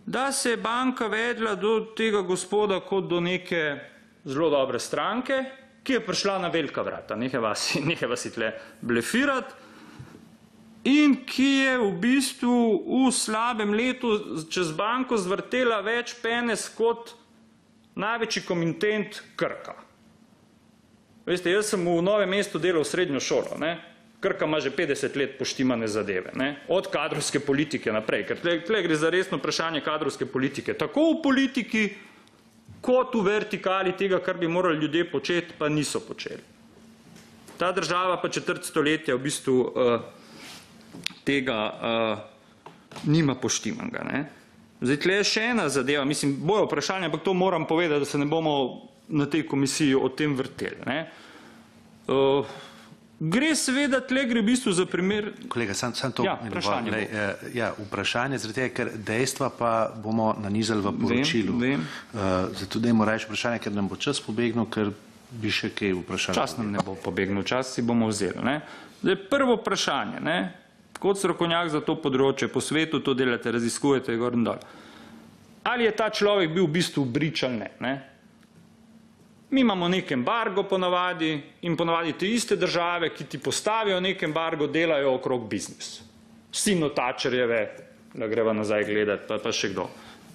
da se je banka vedla do tega gospoda kot do neke zelo dobre stranke, ki je prišla na velika vrata, nekaj vas, nekaj vas tle blefirati, in ki je v bistvu v slabem letu čez banko zvrtela več penes kot največji komitent Krka. Veste, jaz sem v novem mestu delal srednjo šolo, ne? Krka ima že 50 let poštimane zadeve, ne? od kadrovske politike naprej, ker tle, tle gre za resno vprašanje kadrovske politike, tako v politiki, kot v vertikali tega, kar bi morali ljudje početi, pa niso počeli. Ta država pa četrt stoletja v bistvu uh, tega uh, nima poštimanega. Ne? Zdaj, tle je še ena zadeva, mislim, bojo vprašanje, ampak to moram povedati, da se ne bomo na tej komisiji o tem vrteli. Ne? Uh, gre seveda, tle gre v bistvu za primer... Kolega, sam, sam to Ja, vprašanje. Lej, eh, ja, vprašanje, zaradi tega, ker dejstva pa bomo nanizali v poročilu. vem. Uh, zato dajmo reči vprašanje, ker nam bo čas pobegnil, ker bi še kaj vprašali. Čas nam ne bo pobegnil, čas si bomo vzeli. Ne? Zdaj, prvo vprašanje, ne? kot strokovnjak za to področje, po svetu to delate, raziskujete gor in dol. Ali je ta človek bil v bistvu brič ali ne? ne? Mi imamo nek embargo ponavadi in ponavadi te iste države, ki ti postavijo nek embargo, delajo okrog biznis. Vsi notačerjeve, da greva nazaj gledati, pa, pa še kdo.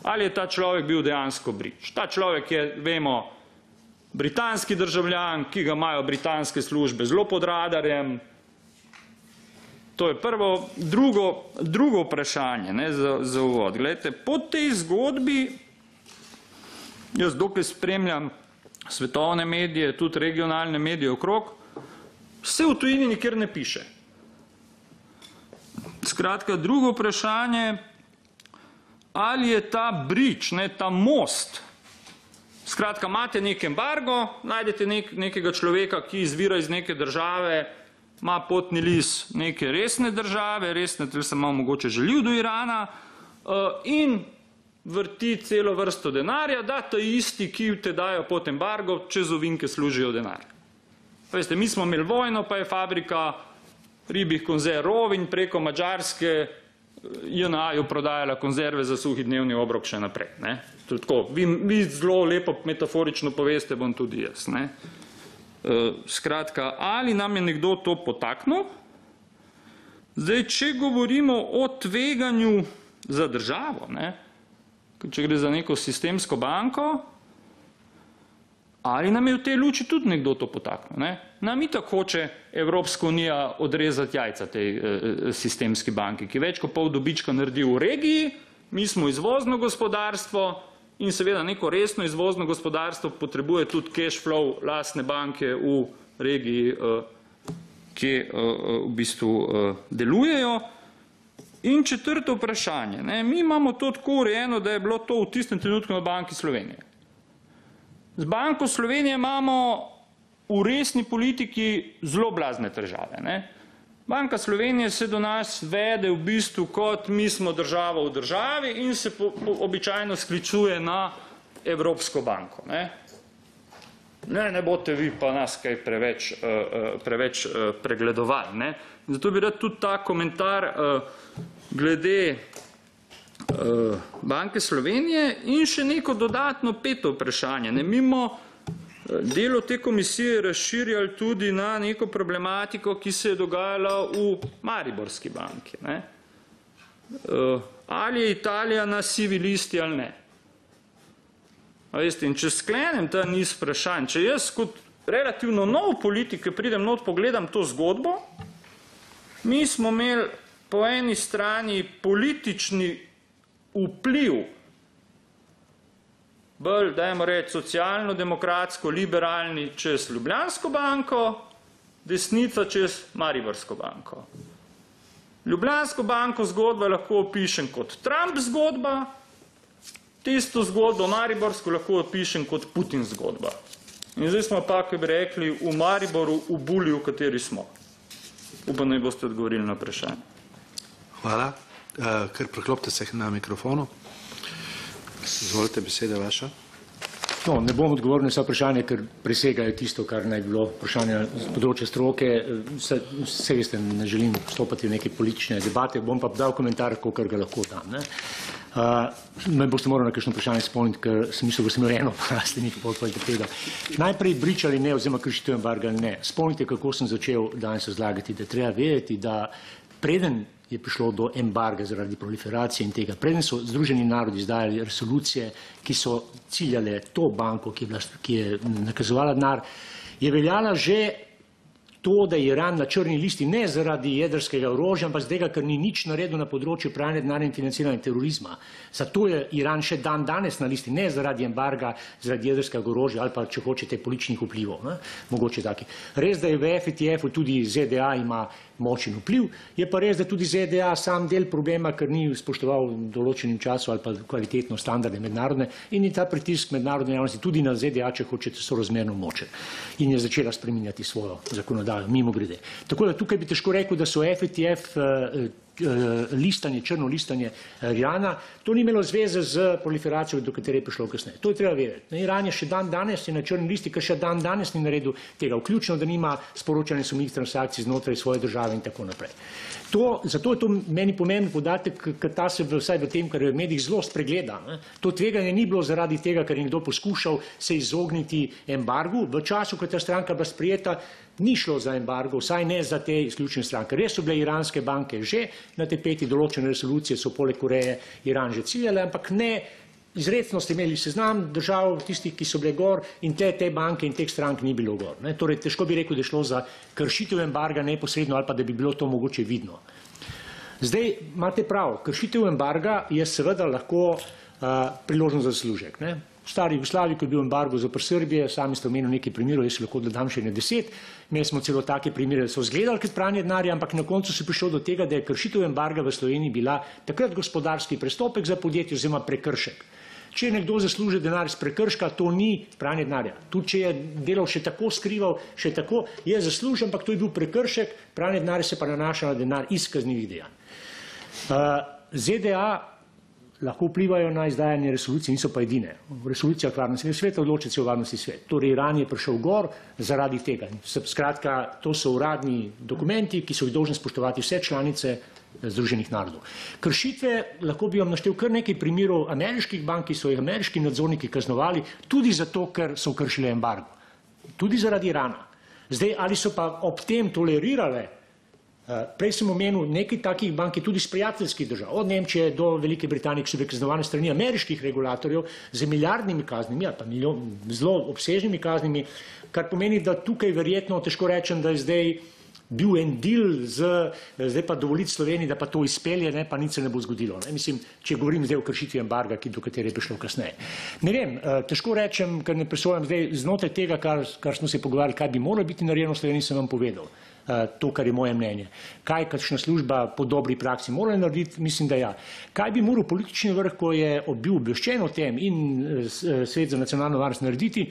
Ali je ta človek bil dejansko brič? Ta človek je, vemo, britanski državljan, ki ga imajo britanske službe zelo pod radarjem. To je prvo. Drugo, drugo vprašanje ne, za, za uvod. Glejte, po tej zgodbi, jaz dokaj spremljam svetovne medije, tudi regionalne medije okrog, se v tujini nikjer ne piše. Skratka, drugo vprašanje, ali je ta brič, ne, ta most, skratka, imate nek embargo, najdete nek, nekega človeka, ki izvira iz neke države, ima potni list neke resne države, resne, tel se malo mogoče želil do Irana, in vrti celo vrsto denarja, da ta isti, ki te dajo pod embargo, čez ovinke služijo denar. Veste, mi smo imeli vojno, pa je fabrika ribih konzerv Rovinj preko Mačarske JNA-ju prodajala konzerve za suhi dnevni obrok še naprej. Ne? Tako, vi, vi zelo lepo metaforično poveste, bom tudi jaz. Ne? E, skratka, ali nam je nekdo to potaknil? Zdaj, če govorimo o tveganju za državo, ne? Če gre za neko sistemsko banko, ali nam je v tej luči tudi nekdo to potaknil. Ne? Nam itak hoče Evropska unija odrezati jajca tej e, sistemski banki, ki več kot pol dobička naredi v regiji, mi smo izvozno gospodarstvo in seveda neko resno izvozno gospodarstvo potrebuje tudi cash flow lastne banke v regiji, e, ki e, v bistvu e, delujejo. In četrto vprašanje. Ne, mi imamo to tako urejeno, da je bilo to v tistem trenutku na Banki Slovenije. Z Banko Slovenije imamo v resni politiki zelo blazne težave. Ne. Banka Slovenije se do nas vede v bistvu kot mi smo država v državi in se po, po, običajno skličuje na Evropsko banko. Ne. Ne, ne boste vi pa nas kaj preveč, uh, preveč uh, pregledovali. Ne. Zato bi rad tudi ta komentar uh, glede uh, Banke Slovenije in še neko dodatno peto vprašanje. Ne, mimo uh, delo te komisije razširjali tudi na neko problematiko, ki se je dogajala v Mariborski banki. Ne. Uh, ali je Italija na sivi listi ali ne. Veste, in če sklenem ta niz vprašanj, če jaz kot relativno nov politik, ki pridem not, pogledam to zgodbo, mi smo imeli po eni strani politični vpliv, bolj, dajmo reči, socialno-demokratsko, liberalni čez Ljubljansko banko, desnica čez Mariborsko banko. Ljubljansko banko zgodbo lahko opišem kot Trump zgodba, tisto zgodbo Mariborsko lahko opišem kot Putin zgodba. In zdaj smo pa, ki bi rekli, v Mariboru, v buli, v kateri smo. Upam, da boste odgovorili na vprašanje. Hvala. Uh, ker preklopite se na mikrofonu. Izvolite, beseda vaša. No, ne bom odgovoril na vse vprašanje, ker presegajo tisto, kar naj bilo vprašanje z področja stroke. Vse, vse veste, ne želim vstopati v neke politične debate, bom pa dal komentar, kolikor ga lahko dam. Ne. Uh, me boste morali na kakšno vprašanje spomniti, ker sem mislil, da sem imel eno, pa ste mi povedali tega. Najprej brič ali ne, oziroma kršitev embarga ali ne. Spomnite, kako sem začel danes razlagati, da treba vedeti, da preden je prišlo do embarga zaradi proliferacije in tega. Preden so Združeni narodi izdajali resolucije, ki so ciljale to banko, ki je, bila, ki je nakazovala denar, je veljala že to, da je Iran na črni listi ne zaradi jedrskega orožja, ampak zdaj, ker ni nič naredil na področju pranja denarja in financiranja terorizma. Zato je Iran še dan danes na listi, ne zaradi embarga, zaradi jedrskega orožja ali pa, če hočete, političnih vplivov. Ne? Mogoče taki. Res, da je v FTF-u tudi ZDA ima močen vpliv, je pa res, da tudi ZDA sam del problema, ker ni spoštoval v določenem času ali pa kvalitetno standarde mednarodne in je ta pritisk mednarodne javnosti tudi na ZDA, če hočete, so razmerno močen. In je začela spreminjati svojo zakonodajo mimo grede. Tako da tukaj bi težko rekel, da so uh, uh, listanje, črno listanje uh, Irana, to ni imelo zveze z proliferacijo, do katere je prišlo kasneje. To je treba vedeti. Na Iran je še dan danes je na črni listi, ker še dan danes ni naredil tega, vključno, da nima sporočanja sumnih transakcij znotraj svoje države in tako naprej. To, zato je to meni pomemben podatek, ker ta se v, vsaj v tem, kar je v medijih zelo spregleda. Ne. To tveganje ni bilo zaradi tega, ker je nekdo poskušal se izogniti embargu. V času, ko je ta stranka bila sprijeta, ni šlo za embargo, vsaj ne za te izključne stranke. Res so bile iranske banke že na te peti določene resolucije, so poleg Koreje Iran že ciljale, ampak ne izredno ste imeli seznam držav, tistih, ki so bile gor in te, te banke in teh strank ni bilo gor. Ne? Torej, težko bi rekel, da je šlo za kršitev embarga neposredno ali pa da bi bilo to mogoče vidno. Zdaj, imate prav, kršitev embarga je seveda lahko uh, priložnost za zaslužek. Ne? V stari Jugoslaviji, ko je bil embargo zopr Srbije, sami ste omenili nekaj primerov, jaz lahko dodam še ne deset, imeli smo celo take primere, da so zgledali kot pranje denarja, ampak na koncu se prišlo do tega, da je kršitev embarga v Sloveniji bila takrat gospodarski prestopek za podjetje oziroma prekršek. Če je nekdo zasluži denar iz prekrška, to ni pranje denarja. Tudi če je delal še tako skrival, še tako je zaslužen, ampak to je bil prekršek, pranje denarja se pa nanaša na denar iz kaznjivih dejanj. Uh, ZDA lahko vplivajo na izdajanje resolucij, niso pa edine. V resolucijah varnostnega sveta odloča se o varnosti svet. Torej, Iran je prišel gor zaradi tega. Skratka, to so uradni dokumenti, ki so jih dolžni spoštovati vse članice eh, Združenih narodov. Kršitve, lahko bi vam naštel kar nekaj primerov ameriških bank, ki so jih ameriški nadzorniki kaznovali, tudi zato, ker so kršile embargo. Tudi zaradi Irana. Zdaj, ali so pa ob tem tolerirale prej sem omenil nekaj takih bank, tudi iz prijateljskih držav, od Nemčije do Velike Britanije, ki so bile kaznovane strani ameriških regulatorjev z milijardnimi kaznimi ali pa milijon, zelo obsežnimi kaznimi, kar pomeni, da tukaj verjetno težko rečem, da je zdaj bil en del z, zdaj pa dovoliti Sloveniji, da pa to izpelje, ne, pa nič se ne bo zgodilo. Ne. Mislim, če govorim zdaj o kršitvi embarga, ki do katere je prišlo kasneje. Ne vem, eh, težko rečem, ker ne presojam zdaj znotraj tega, kar, kar smo se pogovarjali, kaj bi moralo biti narejeno v Sloveniji, sem vam povedal. Eh, to, kar je moje mnenje. Kaj kakšna služba po dobri praksi mora narediti, mislim, da ja. Kaj bi moral politični vrh, ko je bil obveščen o tem in eh, eh, svet za nacionalno varnost narediti,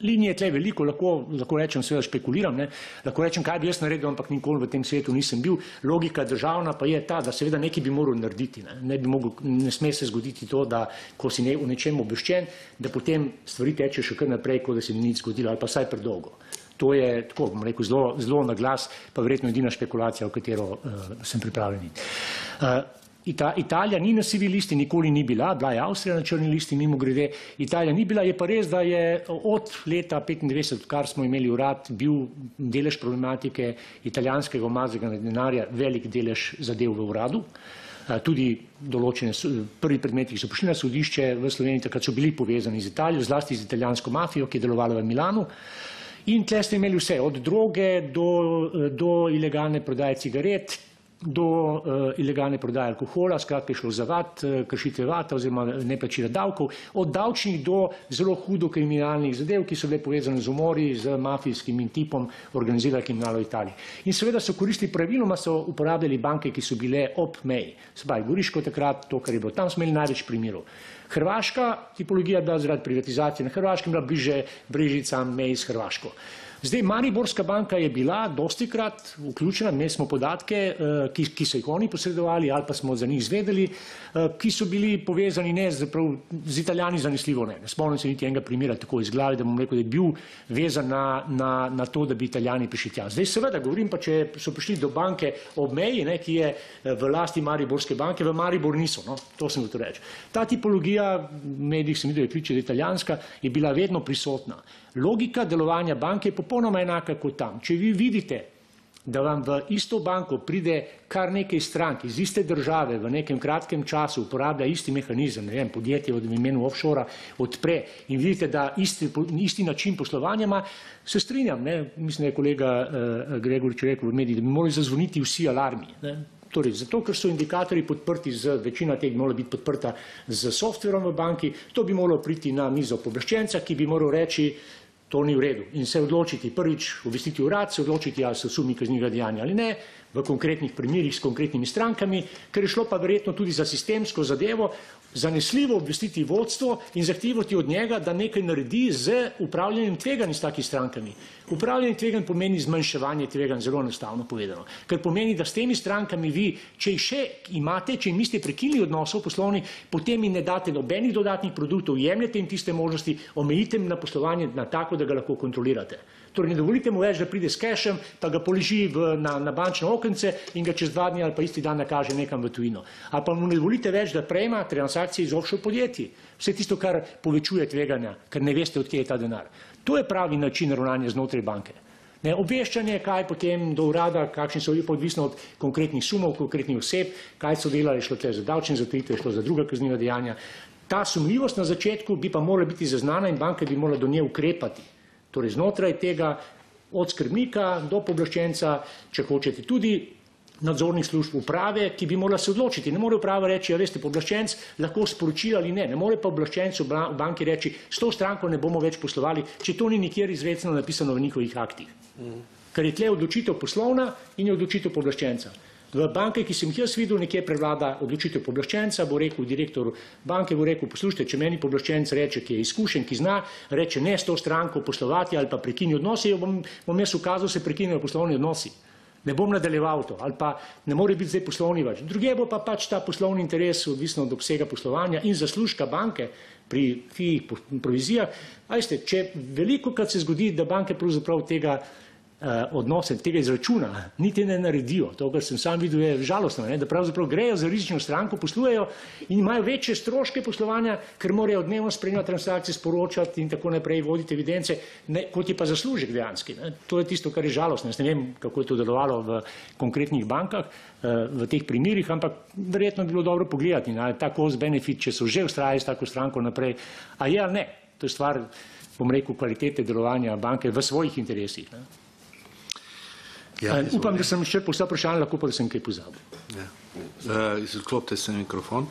linije tle veliko, lahko, lahko rečem, seveda špekuliram, ne? lahko rečem, kaj bi jaz naredil, ampak nikoli v tem svetu nisem bil. Logika državna pa je ta, da seveda nekaj bi moral narediti. Ne, ne, bi mogel, ne sme se zgoditi to, da ko si ne, v nečem obveščen, da potem stvari teče še kar naprej, kot da se ni nič zgodilo ali pa vsaj predolgo. To je, tako bom rekel, zelo, zelo na glas, pa verjetno edina špekulacija, v katero uh, sem pripravljen. Uh, Ita, Italija ni na sivi listi, nikoli ni bila, bila je Avstrija na črni listi, mimo grede. Italija ni bila, je pa res, da je od leta 1995, kar smo imeli urad, bil delež problematike italijanskega omazega denarja, velik delež zadev v uradu. Tudi določene prvi predmeti, ki so prišli na sodišče v Sloveniji, takrat so bili povezani z Italijo, zlasti z italijansko mafijo, ki je delovala v Milanu. In tle ste imeli vse, od droge do, do ilegalne prodaje cigaret, do uh, ilegalne prodaje alkohola, skratka je šlo za vat, uh, kršitve vata oziroma neplačila davkov, od davčnih do zelo hudo kriminalnih zadev, ki so bile povezane z umori, z mafijskim in tipom organizirane kriminala v Italiji. In seveda so koristili praviloma, so uporabljali banke, ki so bile ob meji. Sebaj, Goriško takrat, to, kar je bilo, tam smo imeli največ primerov. Hrvaška tipologija je bila zaradi privatizacije na Hrvaškem, bila bliže Brežicam, meji s Hrvaško. Zdaj, Mariborska banka je bila dosti krat vključena, imeli smo podatke, eh, ki, ki so jih oni posredovali ali pa smo za njih zvedeli, eh, ki so bili povezani ne z, prav, z italijani zanesljivo ne. Ne spomnim se niti enega primera tako iz glave, da bom rekel, da je bil vezan na, na, na to, da bi italijani prišli tja. Zdaj seveda govorim pa, če so prišli do banke ob meji, ne, ki je eh, v lasti Mariborske banke, v Maribor niso, no, to sem hotel reči. Ta tipologija, medijih sem videl, je kliče italijanska, je bila vedno prisotna. Logika delovanja banke je popolnoma enaka kot tam. Če vi vidite, da vam v isto banko pride kar nekaj strank iz iste države v nekem kratkem času, uporablja isti mehanizem, ne vem, podjetje v imenu offshore odpre in vidite, da isti, isti način poslovanja ima, se strinjam, ne, mislim, da je kolega uh, Gregorič rekel v mediji, da bi morali zazvoniti vsi alarmi. Ne. Torej, zato, ker so indikatorji podprti z, večina teh bi morala biti podprta z softverom v banki, to bi moralo priti na mizo pooblaščenca, ki bi moral reči, to ni v redu. In se odločiti prvič, obvestiti urad, se odločiti, ali so sumi kaznjega dejanja ali ne, v konkretnih primerjih s konkretnimi strankami, ker je šlo pa verjetno tudi za sistemsko zadevo, zanesljivo obvestiti vodstvo in zahtevati od njega, da nekaj naredi z upravljanjem tveganj s takimi strankami. Upravljanje tveganj pomeni zmanjševanje tveganj, zelo enostavno povedano. Ker pomeni, da s temi strankami vi, če jih še imate, če jim niste prekinili odnosov poslovni, potem jim ne date nobenih dodatnih produktov, jemljete jim tiste možnosti, omejite jim na poslovanje na tako, da ga lahko kontrolirate. Torej, ne dovolite mu več, da pride s kešem, pa ga poliži v, na, na bančno okence in ga čez dva dni ali pa isti dan nakaže nekam v tujino. Ali pa mu ne dovolite več, da prejema transakcije iz offshore podjetij. Vse tisto, kar povečuje tveganja, ker ne veste, odkje je ta denar. To je pravi način ravnanja znotraj banke. Ne, obveščanje, kaj potem do urada, kakšni so pa odvisno od konkretnih sumov, konkretnih oseb, kaj so delali, šlo tle za davčne zatritve, šlo za druga kazniva dejanja. Ta sumljivost na začetku bi pa morala biti zaznana in banka bi morala do nje ukrepati. Torej znotraj tega od skrbnika do poblaščenca, če hočete tudi nadzornih služb uprave, ki bi morala se odločiti. Ne more uprava reči, ja veste, poblaščenc lahko sporoči ali ne. Ne more pa oblaščenc v banki reči, s to stranko ne bomo več poslovali, če to ni nikjer izrecno napisano v njihovih aktih. Ker je tle odločitev poslovna in je odločitev poblaščenca. V banke, ki sem jih jaz videl, nekje prevlada odločitev poblaščenca, bo rekel direktor banke, bo rekel, poslušajte, če meni poblaščenc reče, ki je izkušen, ki zna, reče ne s to stranko poslovati ali pa prekini odnosi, jo bom, bom jaz ukazal, se prekinejo poslovni odnosi. ne bom nadaljeval to, ali pa ne more biti zdaj poslovni več. Druge bo pa pač ta poslovni interes odvisno od obsega poslovanja in zaslužka banke pri fijih provizijah. Veste, če veliko krat se zgodi, da banke pravzaprav tega odnose, tega izračuna, niti ne naredijo. To, kar sem sam videl, je žalostno, ne? da pravzaprav grejo za rizično stranko, poslujejo in imajo večje stroške poslovanja, ker morajo dnevno spremljati transakcije, sporočati in tako naprej, voditi evidence, ne, kot je pa zaslužek dejanski. Ne? To je tisto, kar je žalostno. Jaz ne vem, kako je to delovalo v konkretnih bankah, eh, v teh primerih, ampak verjetno bi bilo dobro pogledati na ta cost benefit, če so že ustrajali s tako stranko naprej, a je ali ne. To je stvar, bom rekel, kvalitete delovanja banke v svojih interesih. Ne? Ja, uh, upam, da sem še po vsa vprašanja, lahko pa da sem kaj pozabil. Ja. Uh, izklopite se mikrofon.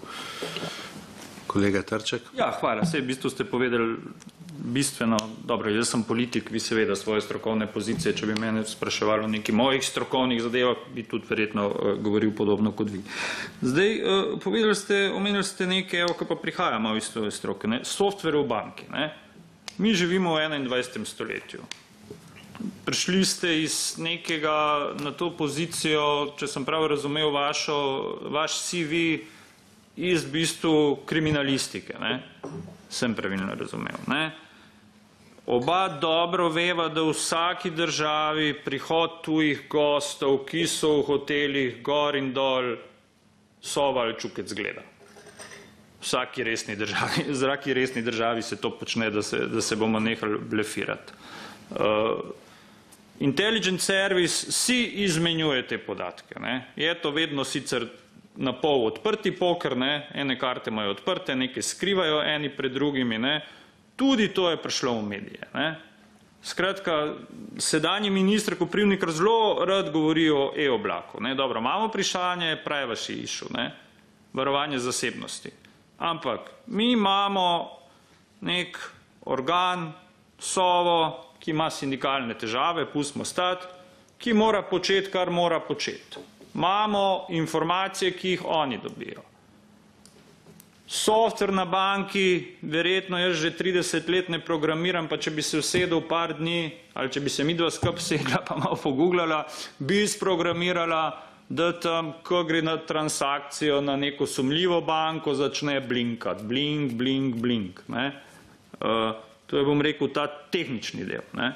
Kolega Trček. Ja, hvala. Vse v bistvu ste povedali bistveno. Dobro, jaz sem politik, vi seveda svoje strokovne pozicije, če bi mene spraševali o neki mojih strokovnih zadevah, bi tudi verjetno uh, govoril podobno kot vi. Zdaj, uh, povedali ste, omenili ste nekaj, evo, ko pa prihajamo iz stroke, ne? software v banki. Ne? Mi živimo v 21. stoletju prišli ste iz nekega na to pozicijo, če sem prav razumel vašo, vaš CV, iz v bistvu kriminalistike, ne? sem pravilno razumel. Ne? Oba dobro veva, da v vsaki državi prihod tujih gostov, ki so v hotelih gor in dol, soval čukec gleda. Vsaki resni državi, zraki resni državi se to počne, da se, da se bomo nehali blefirati. Uh, Intelligent service si izmenjuje te podatke. Ne. Je to vedno sicer na pol odprti poker, ne. ene karte imajo odprte, neke skrivajo eni pred drugimi. Ne. Tudi to je prišlo v medije. Ne. Skratka, sedanji ministr Koprivnik zelo rad govori o e-oblaku. Dobro, imamo prišanje, privacy issue, ne. varovanje zasebnosti. Ampak mi imamo nek organ, sovo, ki ima sindikalne težave, pustimo stati, ki mora početi, kar mora početi. Imamo informacije, ki jih oni dobijo. Software na banki, verjetno jaz že 30 let ne programiram, pa če bi se usedel par dni, ali če bi se mi dva skup sedla, pa malo pogooglala, bi sprogramirala, da tam, ko gre na transakcijo na neko sumljivo banko, začne blinkati. Blink, blink, blink. Ne? Uh, To je, bom rekel, ta tehnični del. Ne.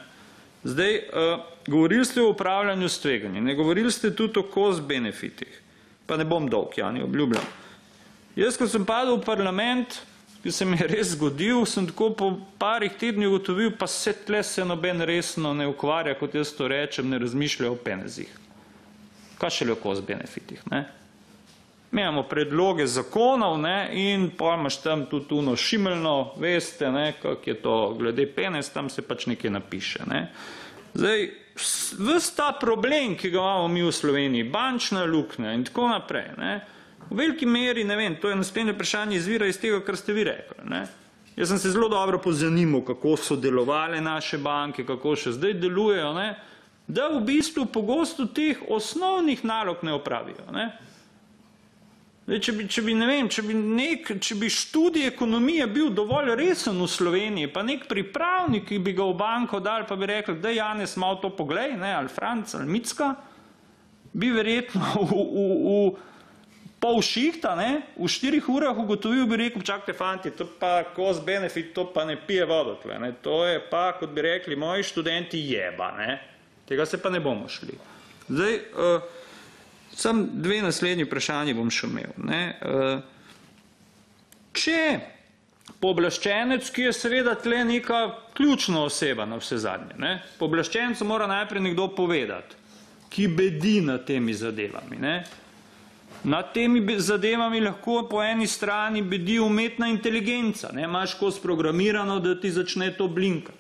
Zdaj, uh, govorili ste o upravljanju s tveganji, ne govorili ste tudi o cost benefitih, pa ne bom dolg, Jani, obljubljam. Jaz, ko sem padel v parlament, ki se mi je res zgodil, sem tako po parih tednih ugotovil, pa se tle se noben resno ne ukvarja, kot jaz to rečem, ne razmišlja o penezih. Kaj šele o cost benefitih, ne? Mi imamo predloge zakonov ne, in pa imaš tam tudi tuno šimeljno, veste, ne, kak je to glede penes, tam se pač nekaj napiše. Ne. Zdaj, vse ta problem, ki ga imamo mi v Sloveniji, bančna luknja in tako naprej, ne, v veliki meri, ne vem, to je naslednje vprašanje izvira iz tega, kar ste vi rekli. Ne. Jaz sem se zelo dobro pozanimal, kako so delovale naše banke, kako še zdaj delujejo, ne, da v bistvu pogosto teh osnovnih nalog ne opravijo. Ne. Če, bi, če, bi, vem, če, bi nek, če bi študij ekonomije bil dovolj resen v Sloveniji, pa nek pripravnik, ki bi ga v banko dal, pa bi rekel, da Janes malo to poglej, ne, ali Franc ali Micka, bi verjetno v, v, v pol šihta, ne, v štirih urah ugotovil, bi rekel, čakajte fanti, to pa cost benefit, to pa ne pije vodo tle, ne, to je pa, kot bi rekli moji študenti, jeba, ne, tega se pa ne bomo šli. Zdaj, uh, Sam dve naslednji vprašanji bom še imel. Ne. Eh, če poblaščenec, ki je seveda tle neka ključna oseba na vse zadnje, ne, poblaščencu mora najprej nekdo povedati, ki bedi nad temi zadevami. Ne. Nad temi zadevami lahko po eni strani bedi umetna inteligenca, ne, imaš ko sprogramirano, da ti začne to blinkati.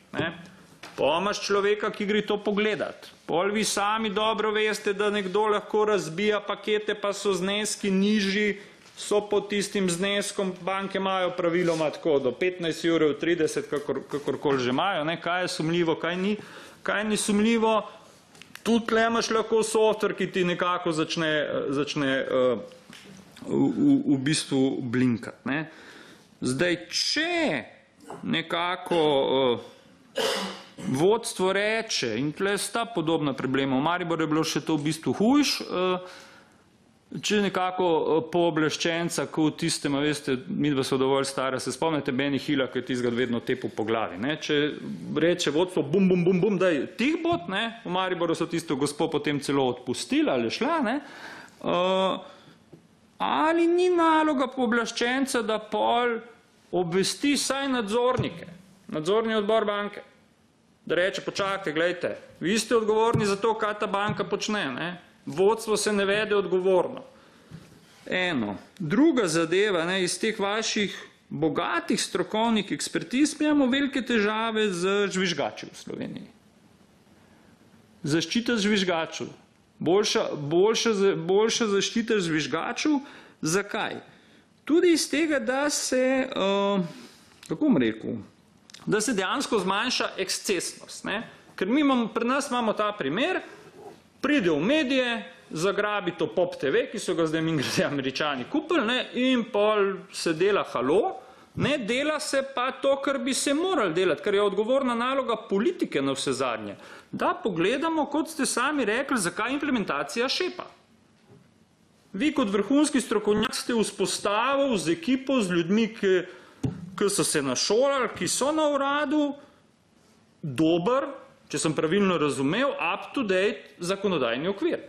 Pa imaš človeka, ki gre to pogledat. Pol vi sami dobro veste, da nekdo lahko razbija pakete, pa so zneski nižji, so pod tistim zneskom, banke imajo praviloma tako do 15 ur, 30, kakor, kakorkoli že imajo, ne? kaj je sumljivo, kaj ni, kaj ni sumljivo. Tudi tle imaš lahko software, ki ti nekako začne, začne uh, v, v, v bistvu blinkati. Ne? Zdaj, če nekako uh, vodstvo reče, in tle sta podobna problema, v Mariboru je bilo še to v bistvu hujš, če nekako pooblaščenca, ko v tistem, veste, midva so dovolj stara, se spomnite Benny Hilla, ki je tistega vedno tepel po glavi, ne, če reče vodstvo bum, bum, bum, bum, daj tih bot, ne, v Mariboru so tisto gospo potem celo odpustili ali šla, ne, ali ni naloga pooblaščenca, da pol obvesti saj nadzornike, nadzorni odbor banke, da reče, počakajte, gledajte, vi ste odgovorni za to, kaj ta banka počne, ne, vodstvo se ne vede odgovorno. Eno. Druga zadeva, ne, iz teh vaših bogatih strokovnih ekspertiz mi imamo velike težave z žvižgači v Sloveniji. Zaščita žvižgačev. Boljša, boljša, boljša zaščita žvižgačev. Zakaj? Tudi iz tega, da se, uh, kako bom rekel, da se dejansko zmanjša ekscesnost. Ne? Ker mi imamo, pri nas imamo ta primer, pride v medije, zagrabi to Pop TV, ki so ga zdaj mingrede američani kupili, ne, in pol se dela halo, ne, dela se pa to, kar bi se morali delati, ker je odgovorna naloga politike na vse zadnje. Da pogledamo, kot ste sami rekli, zakaj implementacija šepa. Vi kot vrhunski strokovnjak ste vzpostavili z ekipo, z ljudmi, ki, ki so se našolali, ki so na uradu, dober, če sem pravilno razumel, up-to-date zakonodajni okvir.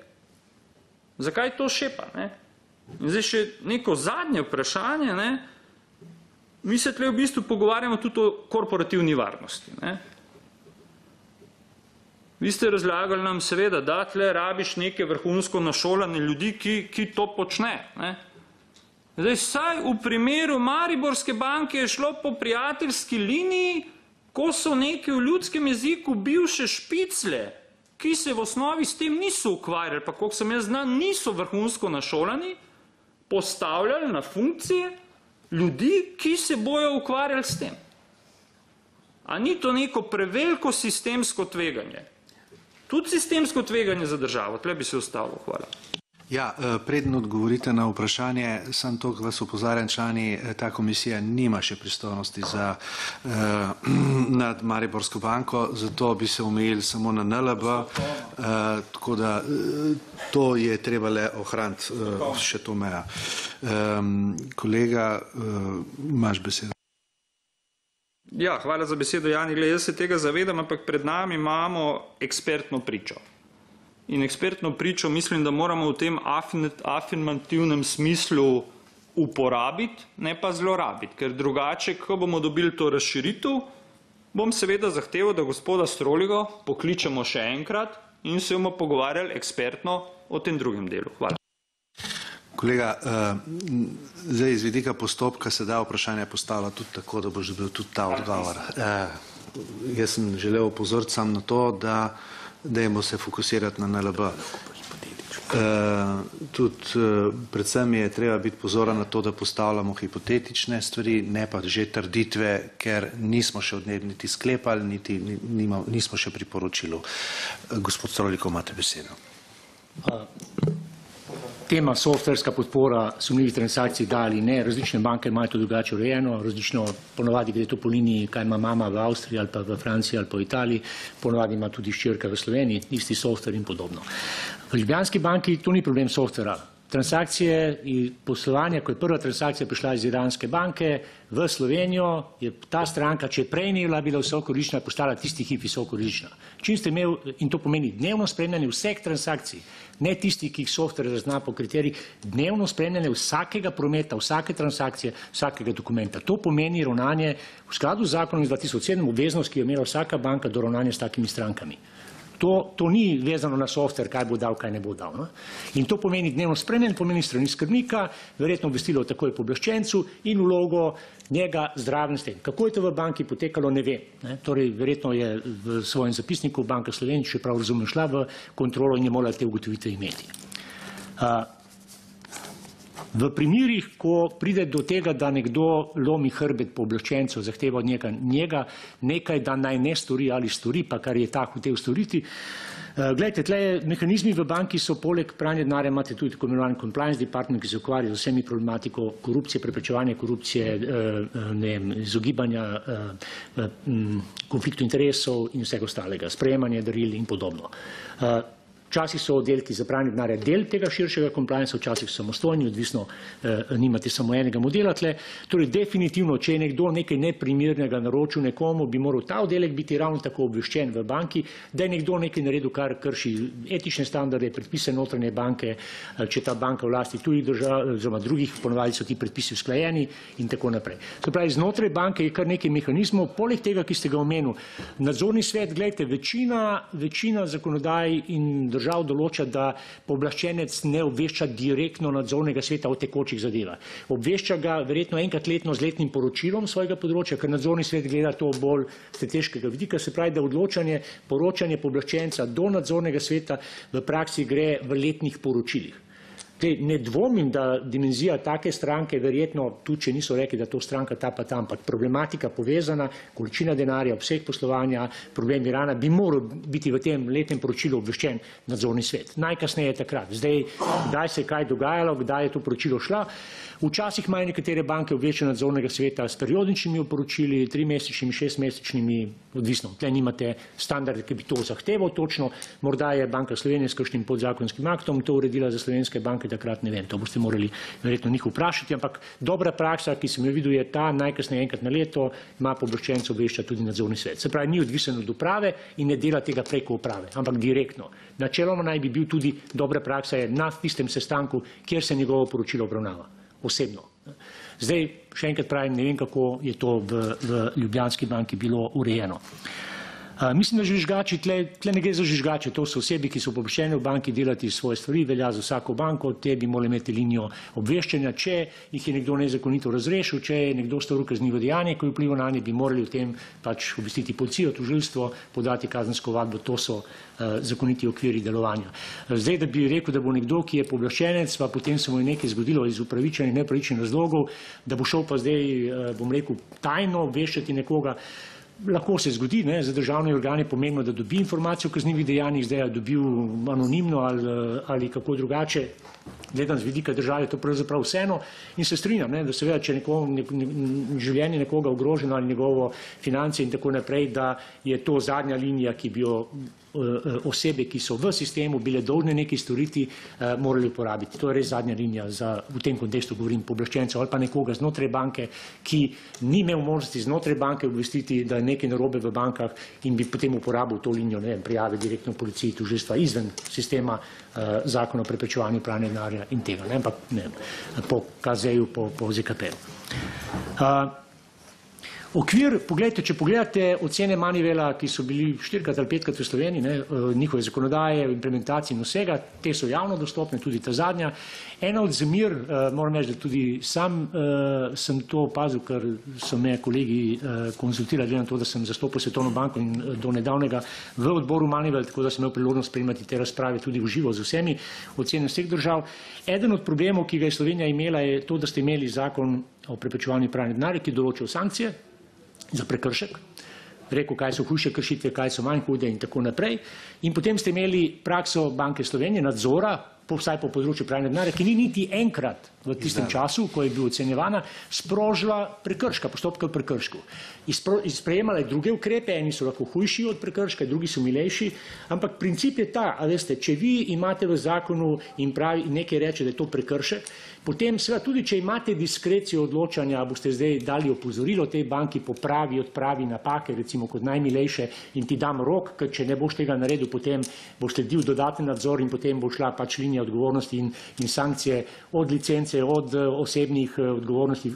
Zakaj to šepa? Ne? In zdaj še neko zadnje vprašanje. Ne? Mi se tle v bistvu pogovarjamo tudi o korporativni varnosti. Ne? Vi ste razlagali nam seveda, da tle rabiš neke vrhunsko našolane ljudi, ki, ki to počne. Ne? Zdaj, saj v primeru Mariborske banke je šlo po prijateljski liniji, ko so neki v ljudskem jeziku bivše špicle, ki se v osnovi s tem niso ukvarjali, pa koliko sem jaz znan, niso vrhunsko našolani, postavljali na funkcije ljudi, ki se bojo ukvarjali s tem. A ni to neko preveliko sistemsko tveganje? Tudi sistemsko tveganje za državo. Tle bi se ustavilo. Hvala. Ja, predno odgovorite na vprašanje, sem to, vas upozarjam člani, ta komisija nima še pristojnosti za eh, nad Mariborsko banko, zato bi se omejili samo na NLB, eh, tako da to je treba le ohraniti eh, še to meja. Eh, kolega, eh, imaš besedo. Ja, hvala za besedo, Jani. Gled, jaz se tega zavedam, ampak pred nami imamo ekspertno pričo. In ekspertno pričo mislim, da moramo v tem afirmativnem smislu uporabiti, ne pa zlorabiti, ker drugače, ko bomo dobili to razširitev, bom seveda zahteval, da gospoda Stroligo pokličemo še enkrat in se bomo pogovarjali ekspertno o tem drugem delu. Hvala. Kolega, zdaj iz vidika postopka se da vprašanje postavlja tudi tako, da boš dobil tudi ta odgovor. Jaz sem želel opozoriti sam na to, da dajmo se fokusirati na NLB. Uh, tudi uh, predvsem je treba biti pozoren na to, da postavljamo hipotetične stvari, ne pa že trditve, ker nismo še od njih niti sklepali, niti nismo še priporočili. Uh, gospod Stroliko, imate besedo. Tema softverska podpora sumljivih transakcij da ali ne, različne banke imajo to drugače urejeno, različno ponovadi gre to po liniji, kaj ima mama v Avstriji ali pa v Franciji ali pa v Italiji, ponovadi ima tudi ščirka v Sloveniji, isti softver in podobno. V Ljubljanski banki to ni problem softvera. Transakcije in poslovanje, ko je prva transakcija prišla iz Iranske banke v Slovenijo, je ta stranka, če prej ni bila, bila visokorizična, postala tisti hip visokorizična. Čim ste imeli, in to pomeni dnevno spremljanje vseh transakcij, ne tisti, ki jih softver zazna po kriterijih, dnevno spremljanje vsakega prometa, vsake transakcije, vsakega dokumenta. To pomeni ravnanje v skladu z zakonom iz 2007 obveznost, ki jo imela vsaka banka do ravnanja s takimi strankami. To, to ni vezano na softver, kaj bo dal, kaj ne bo dal. No? In to pomeni dnevno spremljanje, pomeni strani skrbnika, verjetno obvestilo takoj poblaščencu in vlogo njega zdraven s tem. Kako je to v banki potekalo, ne vem. Ne? Torej, verjetno je v svojem zapisniku Banka Slovenije, če prav razumem, šla v kontrolo in je morala te ugotovitve imeti. Uh, V primerih, ko pride do tega, da nekdo lomi hrbet pooblaščencev, zahteva od njega, nekaj, da naj ne stori ali stori, pa kar je ta hotel storiti, Glejte, tle mehanizmi v banki so poleg pranja denarja, imate tudi tako imenovan compliance department, ki se ukvarja z vsemi problematiko korupcije, preprečevanja korupcije, ne vem, izogibanja konfliktu interesov in vsega ostalega, sprejemanje daril in podobno. Včasih so oddelki za pranje denarja del tega širšega compliance, včasih samostojni, odvisno eh, nimate samo enega modela tle. Torej, definitivno, če je nekdo nekaj neprimernega naročil nekomu, bi moral ta oddelek biti ravno tako obveščen v banki, da je nekdo nekaj naredil, kar krši etične standarde, predpise notranje banke, če ta banka vlasti tujih držav, oziroma drugih, ponovadi so ti predpisi usklajeni in tako naprej. Se pravi, znotraj banke je kar nekaj mehanizmov, poleg tega, ki ste ga omenil. Nadzorni svet, gledajte, večina, večina zakonodaj in držav držav določa, da pooblaščenec ne obvešča direktno nadzornega sveta o tekočih zadevah. Obvešča ga verjetno enkrat letno z letnim poročilom svojega področja, ker nadzorni svet gleda to bolj strateškega vidika, se pravi, da odločanje, poročanje pooblaščenca do nadzornega sveta v praksi gre v letnih poročilih. Te, ne dvomim, da dimenzija take stranke, verjetno tudi, če niso rekli, da to stranka ta pa tam, ampak problematika povezana, količina denarja, obseg poslovanja, problem Irana, bi moral biti v tem letnem poročilu obveščen nadzorni svet. Najkasneje takrat. Zdaj, kdaj se je kaj dogajalo, kdaj je to poročilo šla. Včasih imajo nekatere banke obveščen nadzornega sveta s periodičnimi oporočili, trimesečnimi, šestmesečnimi, odvisno. Tle nimate standarde, ki bi to zahteval točno. Morda je Banka Slovenije s kakšnim podzakonskim aktom to uredila za slovenske banke, takrat ne vem, to boste morali verjetno njih vprašati, ampak dobra praksa, ki sem jo videl, je ta najkasneje enkrat na leto ima pooblaščenca obvešča tudi nadzorni svet. Se pravi, ni odvisen od uprave in ne dela tega preko uprave, ampak direktno. Načeloma naj bi bil tudi dobra praksa je na tistem sestanku, kjer se njegovo poročilo obravnava osebno. Zdaj, še enkrat pravim, ne vem, kako je to v, v Ljubljanski banki bilo urejeno. Mislim, da žvižgači, tle, tle ne gre za žvižgače, to so osebi, ki so pooblaščene v banki delati svoje stvari, velja za vsako banko, te bi morali imeti linijo obveščanja, če jih je nekdo nezakonito razrešil, če je nekdo storil kaznivo dejanje, ko je vplival na nje, bi morali v tem pač obvestiti policijo, tužilstvo, podati kazensko vadbo, to so uh, zakoniti okviri delovanja. Zdaj, da bi rekel, da bo nekdo, ki je pooblaščenec, pa potem se mu je nekaj zgodilo iz upravičenih, nepravičenih razlogov, da bo šel pa zdaj, uh, bom rekel, tajno obveščati nekoga, Lahko se zgodi, ne, za državne organe pomembno, da dobi informacijo o kaznjivih dejanjih, zdaj je dobil anonimno ali, ali kako drugače, gledam z vidika države, to pravzaprav vseeno in se strinjam, ne, da seveda, če neko, ne, ne, življenje nekoga ogroženo ali njegovo finance in tako naprej, da je to zadnja linija, ki bi jo Eh, osebe, ki so v sistemu bile dolžne nekaj storiti, eh, morali uporabiti. To je res zadnja linija v tem kontekstu govorim, poblaščencev ali pa nekoga znotraj banke, ki ni imel možnosti znotraj banke obvestiti, da je nekaj narobe v bankah in bi potem uporabil to linijo, ne vem, prijave direktno policiji, tužilstva izven sistema zakona o preprečevanju pranja denarja in tega, ne, ampak ne, po KZ-ju, po ZKP-ju. Okvir, pogledajte, če pogledate ocene Manivela, ki so bili štirikrat ali petkrat v Sloveniji, ne, eh, njihove zakonodaje, implementacije in vsega, te so javno dostopne, tudi ta zadnja. Ena od zamir, uh, moram reči, da tudi sam uh, sem to opazil, ker so me kolegi konzultirali, glede na to, da sem zastopil Svetovno banko in do nedavnega v odboru Manivel, tako da sem imel priložnost spremljati te razprave tudi v živo z vsemi ocene vseh držav. Eden od problemov, ki ga je Slovenija imela, je to, da ste imeli zakon o preprečevanju pranja denarja, ki določil sankcije za prekršek, rekel, kaj so hujše kršitve, kaj so manj hude in tako naprej. In potem ste imeli prakso Banke Slovenije, nadzora, vsaj po področju pranja denarja, ki ni niti enkrat v tistem času, ko je bil ocenjevana, sprožila prekrška, postopka prekršku. Sprejemala je druge ukrepe, eni so lahko hujši od prekrška, drugi so milejši, ampak princip je ta, a veste, če vi imate v zakonu in pravi nekaj reče, da je to prekršek, Potem, seveda, tudi če imate diskrecijo odločanja, boste zdaj dali opozorilo tej banki, popravi, odpravi napake, recimo kot najmilejše in ti dam rok, ker če ne boš tega naredil, potem boš sledil dodaten nadzor in potem bo šla pač linija odgovornosti in, in sankcije od licence, od uh, osebnih uh, odgovornosti,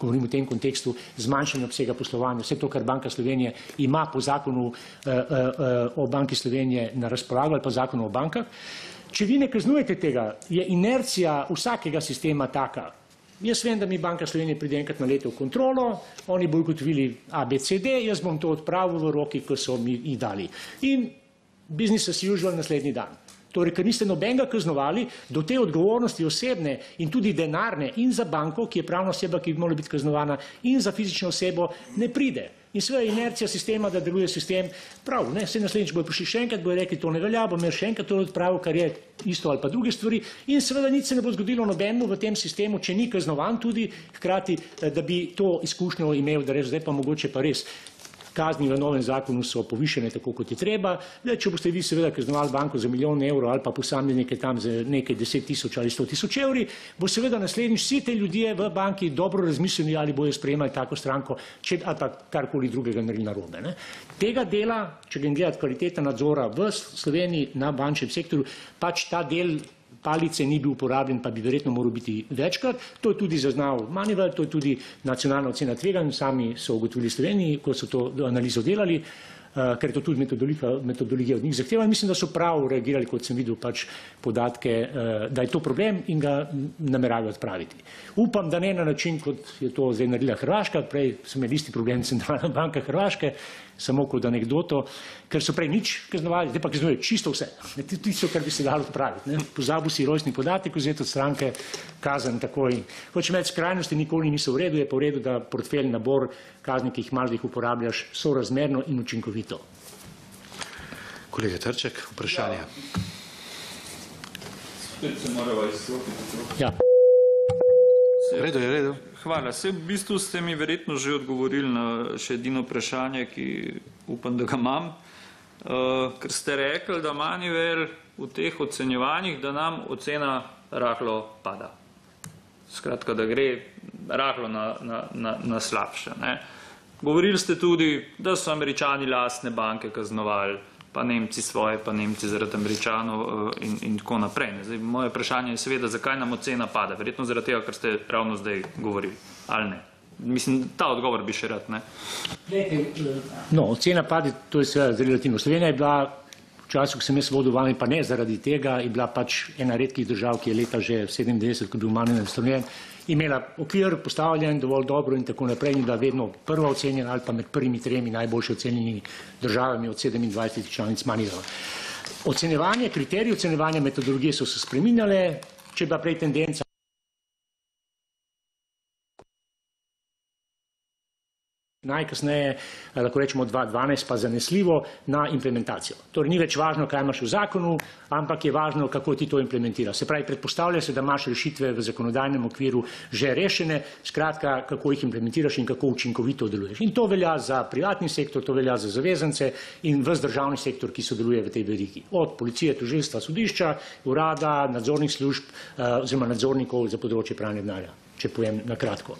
govorim v tem kontekstu, zmanjšanja obsega poslovanja, vse to, kar Banka Slovenije ima po zakonu uh, uh, uh, o Banki Slovenije na razpolago ali pa zakonu o bankah. Če vi ne kaznujete tega, je inercija vsakega sistema taka. Jaz vem, da mi Banka Slovenije pride enkrat na leto v kontrolo, oni bojo ugotovili ABCD, jaz bom to odpravil v roki, ko so mi jih dali. In business as usual naslednji dan. Torej, ker niste nobenega kaznovali, do te odgovornosti osebne in tudi denarne in za banko, ki je pravna oseba, ki bi morala biti kaznovana, in za fizično osebo ne pride. In seveda inercija sistema, da deluje sistem, prav, ne, se naslednjič bojo prišli še enkrat, bojo rekli, to ne velja, bo imel še enkrat to odpravo, kar je isto ali pa druge stvari. In seveda nič se ne bo zgodilo nobenemu v tem sistemu, če ni kaznovan tudi, hkrati, eh, da bi to izkušnjo imel, da res zdaj pa mogoče pa res kazni v novem zakonu so povišene tako, kot je treba. Le, če boste vi seveda kaznovali banko za milijon evrov ali pa posameznike tam za nekaj deset tisoč ali sto tisoč evri, bo seveda naslednjič vsi te ljudje v banki dobro razmislili, ali bojo sprejemali tako stranko, če ali pa karkoli drugega naredili narobe. Ne. Tega dela, če grem gledati kvaliteta nadzora v Sloveniji na bančnem sektorju, pač ta del palice ni bil uporabljen, pa bi verjetno moral biti večkrat. To je tudi zaznal Manivel, to je tudi nacionalna ocena tveganj, sami so ugotovili v Sloveniji, ko so to analizo delali. Uh, ker je to tudi metodologija, metodologija od njih zahteva. Mislim, da so prav reagirali, kot sem videl, pač podatke, uh, da je to problem in ga nameravajo odpraviti. Upam, da ne na način, kot je to zdaj naredila Hrvaška, prej so imeli isti problem centralna banka Hrvaške, samo kot anegdoto, ker so prej nič kaznovali, zdaj pa kaznujejo čisto vse. Ne, tisto, kar bi se dalo odpraviti. Pozabil si rojstni podatek, vzeti od stranke, kazen takoj. Hoče imeti skrajnosti, nikoli niso v redu, je pa v redu, da portfelj nabor kazni, ki jih malo jih uporabljaš, sorazmerno in učinkovito. Kolega Trček, vprašanje. Spet se moramo izstopiti. Ja. Redo je, redo. Hvala. Se v bistvu ste mi verjetno že odgovorili na še edino vprašanje, ki upam, da ga imam. Uh, ker ste rekli, da Manivel v teh ocenjevanjih, da nam ocena rahlo pada. Skratka, da gre rahlo na, na, na, na slabše. Ne. Govorili ste tudi, da so američani lastne banke kaznovali, pa Nemci svoje, pa Nemci zaradi američanov uh, in, in tako naprej. Ne. Zdaj, moje vprašanje je seveda, zakaj nam ocena pada. Verjetno zaradi tega, kar ste ravno zdaj govorili. Ali ne? Mislim, ta odgovor bi še rad. Ne. No, ocena pade, to je seveda relativno. Slovenija je bila v času, ko sem jaz vodil vami, pa ne zaradi tega, je bila pač ena redkih držav, ki je leta že 97, ko je bil manj naslovljen, imela okvir postavljen dovolj dobro in tako naprej in da vedno prva ocenjena ali pa med prvimi tremi najboljše ocenjenimi državami od 27 članic manjega. Ocenevanje, kriteriji ocenevanja metodologije so se spreminjale, če je bila prej tendenca najkasneje, lahko rečemo 2012, pa zanesljivo na implementacijo. Torej ni več važno, kaj imaš v zakonu, ampak je važno, kako ti to implementiraš. Se pravi, predpostavlja se, da imaš rešitve v zakonodajnem okviru že rešene, skratka, kako jih implementiraš in kako učinkovito deluješ. In to velja za privatni sektor, to velja za zavezance in vse državni sektor, ki sodeluje v tej verigi. Od policije, tožilstva, sodišča, urada, nadzornih služb oziroma nadzornikov za področje pranja denarja, če povem na kratko.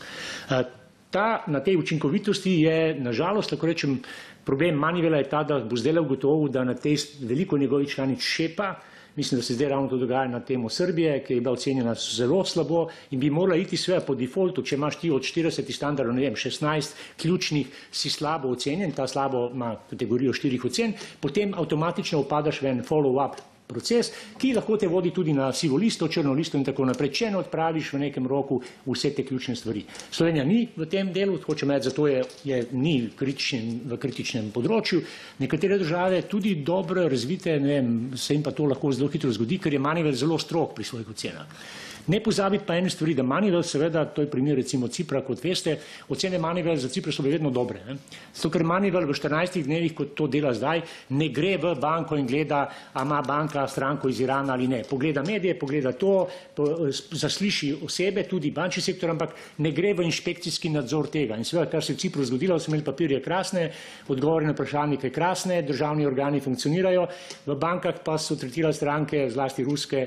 Ta, na tej učinkovitosti je, nažalost, tako rečem, problem Manivela je ta, da bo zdaj ugotovil, da na tej veliko njegovih članic šepa, mislim, da se zdaj ravno to dogaja na temo Srbije, ki je bila ocenjena zelo slabo in bi morala iti sve po defaultu, če imaš ti od 40 standardov, ne vem, 16 ključnih, si slabo ocenjen, ta slabo ima kategorijo štirih ocen, potem avtomatično upadaš v en follow-up proces, ki lahko te vodi tudi na sivo listo, črno listo in tako naprej, če ne odpraviš v nekem roku vse te ključne stvari. Slovenija ni v tem delu, hoče med, zato je, je ni kritičen, v kritičnem področju. Nekatere države tudi dobro razvite, ne vem, se jim pa to lahko zelo hitro zgodi, ker je Manivel zelo strok pri svojih ocenah. Ne pozabiti pa ene stvari, da Manivel, seveda, to je primer recimo Cipra, kot veste, ocene Manivel za Cipra so vedno dobre. Ne? Zato, ker Manivel v 14 dnevih, kot to dela zdaj, ne gre v banko in gleda, a ima banka stranko iz Irana ali ne. Pogleda medije, pogleda to, po, zasliši osebe, tudi bančni sektor, ampak ne gre v inšpekcijski nadzor tega. In seveda, kar se je v Cipru zgodilo, so imeli papirje krasne, odgovore na vprašalnike krasne, državni organi funkcionirajo, v bankah pa so tretirali stranke, zlasti ruske,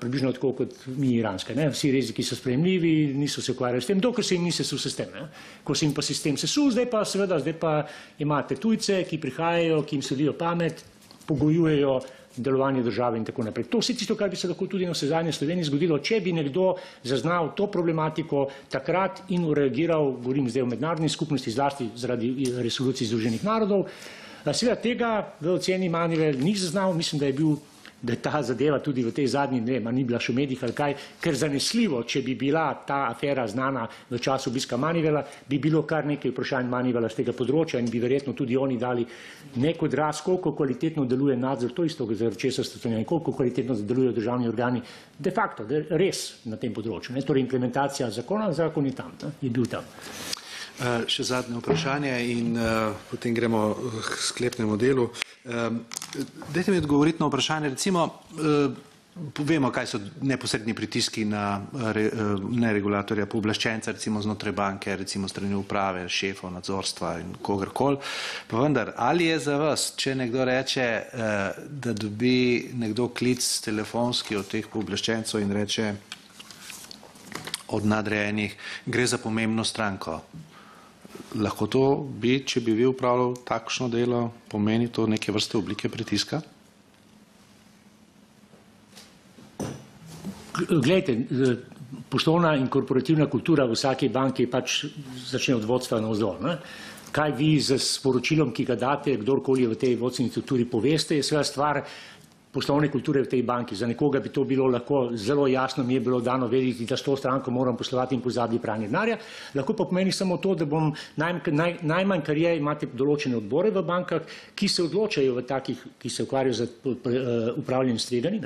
približno tako kot mi iranske. Ne? Vsi riziki so spremljivi, niso se ukvarjali s tem, dokler se jim ni sesul sistem. Ne? Ko se jim pa sistem sesul, zdaj pa seveda, zdaj pa imate tujce, ki prihajajo, ki jim sodijo pamet, pogojujejo delovanje države in tako naprej. To vse tisto, kar bi se lahko tudi na vse zadnje Sloveniji zgodilo, če bi nekdo zaznal to problematiko takrat in reagiral, govorim zdaj o mednarodni skupnosti, zlasti zaradi resolucij Združenih narodov. Seveda tega v oceni Manivel ni zaznal, mislim, da je bil da je ta zadeva tudi v tej zadnji, ne vem, ni bila še v medijih ali kaj, ker zanesljivo, če bi bila ta afera znana v času obiska Manivela, bi bilo kar nekaj vprašanj Manivela z tega področja in bi verjetno tudi oni dali nek odraz, koliko kvalitetno deluje nadzor, to isto, zaradi česa ste to koliko kvalitetno delujejo državni organi, de facto, de, res na tem področju. Ne? Torej implementacija zakona, zakon je tam, ne? je bil tam. Uh, še zadnje vprašanje in uh, potem gremo k sklepnemu delu. Um, dajte mi odgovoriti na vprašanje, recimo, uh, vemo, kaj so neposredni pritiski na re, uh, neregulatorja, pooblaščenca, recimo znotraj banke, recimo strani uprave, šefov, nadzorstva in kogarkoli. Pa vendar, ali je za vas, če nekdo reče, da dobi nekdo klic telefonski od teh pooblaščencov in reče od nadrejenih, gre za pomembno stranko, lahko to bi, če bi vi upravljal takšno delo, pomeni to neke vrste oblike pritiska? Glejte, poslovna in korporativna kultura v vsaki banki pač začne od vodstva na vzdolj. Kaj vi z sporočilom, ki ga date, kdorkoli v tej vodstveni strukturi poveste, je seveda stvar poslovne kulture v tej banki. Za nekoga bi to bilo lahko zelo jasno, mi je bilo dano vedeti, da s to stranko moram poslovati in pozabiti pranje denarja. Lahko pa pomeni samo to, da bom naj, naj, najmanj, kar je, imate določene odbore v bankah, ki se odločajo v takih, ki se ukvarjajo z uh, upravljanjem stregani.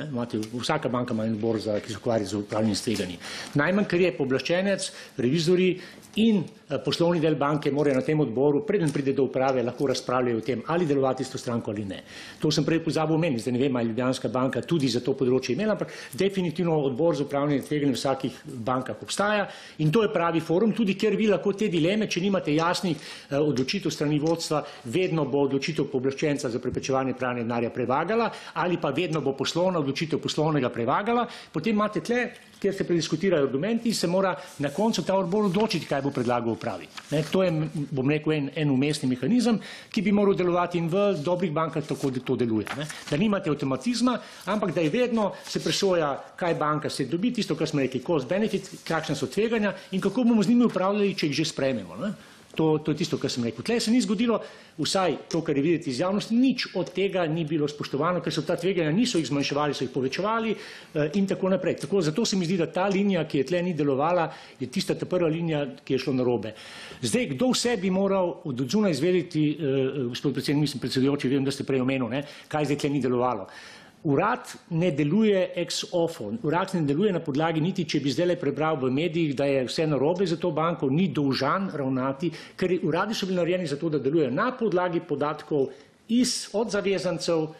Vsaka banka ima en odbor, za, ki se ukvarja z upravljanjem stregani. Najmanj, kar je pooblaščenec, revizori in eh, poslovni del banke morajo na tem odboru, preden pride do uprave, lahko razpravljajo o tem, ali delovati s to stranko ali ne. To sem prej pozabil omeniti, zdaj ne vem, ali Ljubljanska banka tudi za to področje imela, ampak definitivno odbor za upravljanje tveganja v vsakih bankah obstaja in to je pravi forum, tudi kjer vi lahko te dileme, če nimate jasnih eh, odločitev strani vodstva, vedno bo odločitev pooblaščenca za preprečevanje pranja denarja prevagala ali pa vedno bo poslovna odločitev poslovnega prevagala, potem imate tle kjer se prediskutirajo argumenti se mora na koncu ta odbor odločiti, kaj bo predlagal upravi. Ne, to je, bom rekel, en, en umestni mehanizem, ki bi moral delovati in v dobrih bankah tako, to deluje. Ne. Da nimate avtomatizma, ampak da je vedno se presoja, kaj banka se dobi, tisto, kar smo rekli, cost benefit, kakšne so tveganja in kako bomo z njimi upravljali, če jih že sprememo. Ne. To, to je tisto, kar sem rekel. Tle se ni zgodilo, vsaj to, kar je videti iz javnosti, nič od tega ni bilo spoštovano, ker so ta tveganja niso jih zmanjševali, so jih povečevali eh, in tako naprej. Tako, zato se mi zdi, da ta linija, ki je tle ni delovala, je tista ta prva linija, ki je šlo na robe. Zdaj, kdo vse bi moral od odzuna izvedeti, eh, gospod predsednik, mislim predsedujoči, vem, da ste prej omenil, ne, kaj zdaj tle ni delovalo. Urad ne deluje ex ofo, urad ne deluje na podlagi niti, če bi zdaj prebral v medijih, da je vse narobe za to banko, ni dolžan ravnati, ker uradi so bili narejeni za to, da delujejo na podlagi podatkov iz, od zavezancev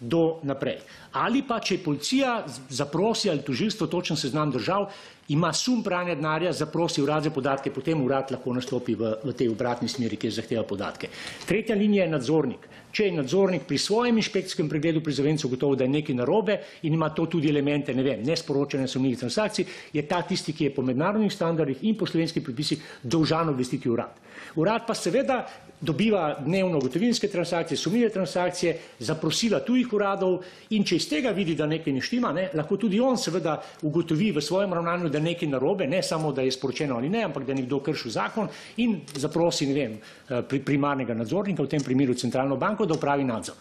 do naprej. Ali pa, če policija zaprosi ali tožilstvo točen seznam držav, ima sum pranja denarja, zaprosi urad za podatke, potem urad lahko nastopi v, v tej obratni smeri, kjer zahteva podatke. Tretja linija je nadzornik. Če je nadzornik pri svojem inšpekcijskem pregledu pri zavencu gotovo, da je nekaj narobe in ima to tudi elemente, ne vem, nesporočene sumljivih transakcij, je ta tisti, ki je po mednarodnih standardih in po slovenskih predpisih dolžan obvestiti urad. Urad pa seveda dobiva dnevno gotovinske transakcije, sumljive transakcije, zaprosila tujih uradov in če iz tega vidi, da nekaj ne štima, ne, lahko tudi on seveda ugotovi v svojem ravnanju, da nekaj narobe, ne samo, da je sporočeno ali ne, ampak da je nekdo kršil zakon in zaprosi, ne vem, eh, primarnega nadzornika, v tem primeru centralno banko, da upravi nadzor.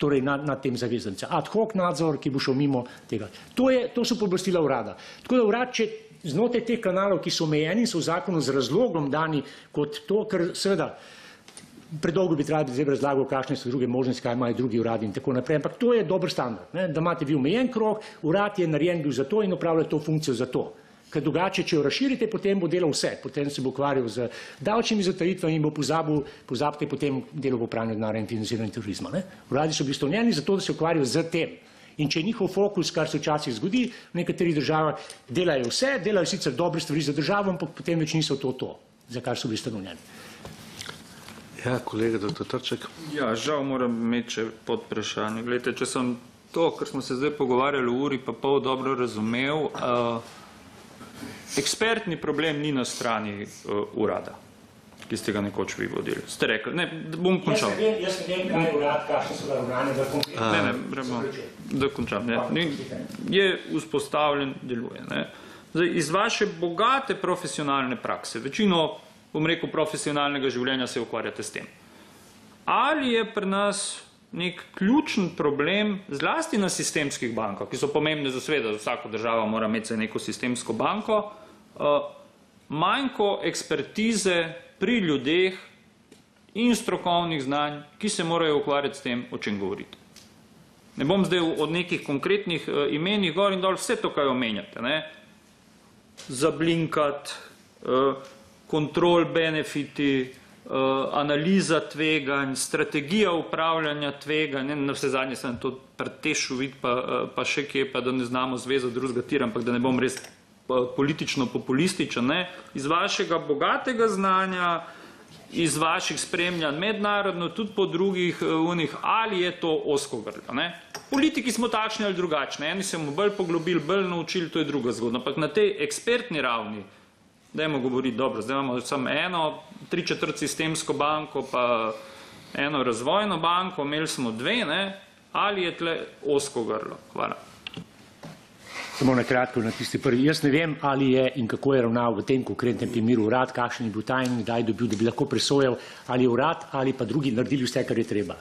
Torej nad, nad tem zavezancem. Ad hoc nadzor, ki bo šel mimo tega. To, je, to so poblastila urada. Tako da urad, če znotraj teh kanalov, ki so omejeni, so v zakonu z razlogom dani kot to, ker seveda predolgo bi trebali zdaj razlagal, kakšne so druge možnosti, kaj imajo drugi uradi in tako naprej. Ampak to je dober standard, ne? da imate vi omejen krok, urad je narejen bil za to in upravlja to funkcijo za to. Ker drugače, če jo razširite, potem bo delal vse, potem se bo ukvarjal z davčnimi zatajitvam in bo pozabil, pozabite potem delo v upravljanju denarja in financiranju terorizma. Ne? Uradi so bili stovnjeni za to, da se ukvarjajo z tem. In če je njihov fokus, kar se včasih zgodi, v nekaterih državah delajo vse, delajo sicer dobre stvari za državo, ampak potem več niso to to, za kar so bili stanovljeni. Ja, kolega dr. Trček. Ja, žal moram imeti še pod vprašanje. Glede, če sem to, kar smo se zdaj pogovarjali v uri, pa pol dobro razumel, uh, ekspertni problem ni na strani uh, urada ki ste ga nekoč vi vodili. Ste rekli, ne, bom končal. Jaz ne vem, kaj je urad, kakšne so ga ravnanje, da konkretno. Ne, ne, bremo, da končam. Ne. Je vzpostavljen, deluje. Ne. Zdaj, iz vaše bogate profesionalne prakse, večino, bom rekel, profesionalnega življenja se ukvarjate s tem. Ali je pri nas nek ključen problem, zlasti na sistemskih bankah, ki so pomembne za sveda, vsako državo mora imeti neko sistemsko banko, uh, manjko ekspertize pri ljudeh in strokovnih znanj, ki se morajo ukvarjati s tem, o čem govorite. Ne bom zdaj od nekih konkretnih uh, imenih gor in dol vse to, kaj omenjate. Ne? Zablinkat, uh, kontrol benefiti, uh, analiza tveganj, strategija upravljanja tveganj, na vse zadnje sem to pretešu vid, pa, uh, pa še kje, pa da ne znamo zvezo drugega tira, ampak da ne bom res politično populističen, ne? iz vašega bogatega znanja, iz vaših spremljanj mednarodno, tudi po drugih unih, ali je to osko grlo. Ne? Politiki smo takšni ali drugačni, eni se mu bolj poglobili, bolj naučili, to je druga zgodba, ampak na tej ekspertni ravni, dajmo govoriti dobro, zdaj imamo samo eno, tri četrt sistemsko banko, pa eno razvojno banko, imeli smo dve, ne? ali je tle osko grlo. Hvala. Samo na kratko na tisti prvi. Jaz ne vem, ali je in kako je ravnal v tem konkretnem primeru urad, kakšen je bil tajni, kdaj dobil, da bi lahko presojal, ali je urad ali pa drugi naredili vse, kar je treba.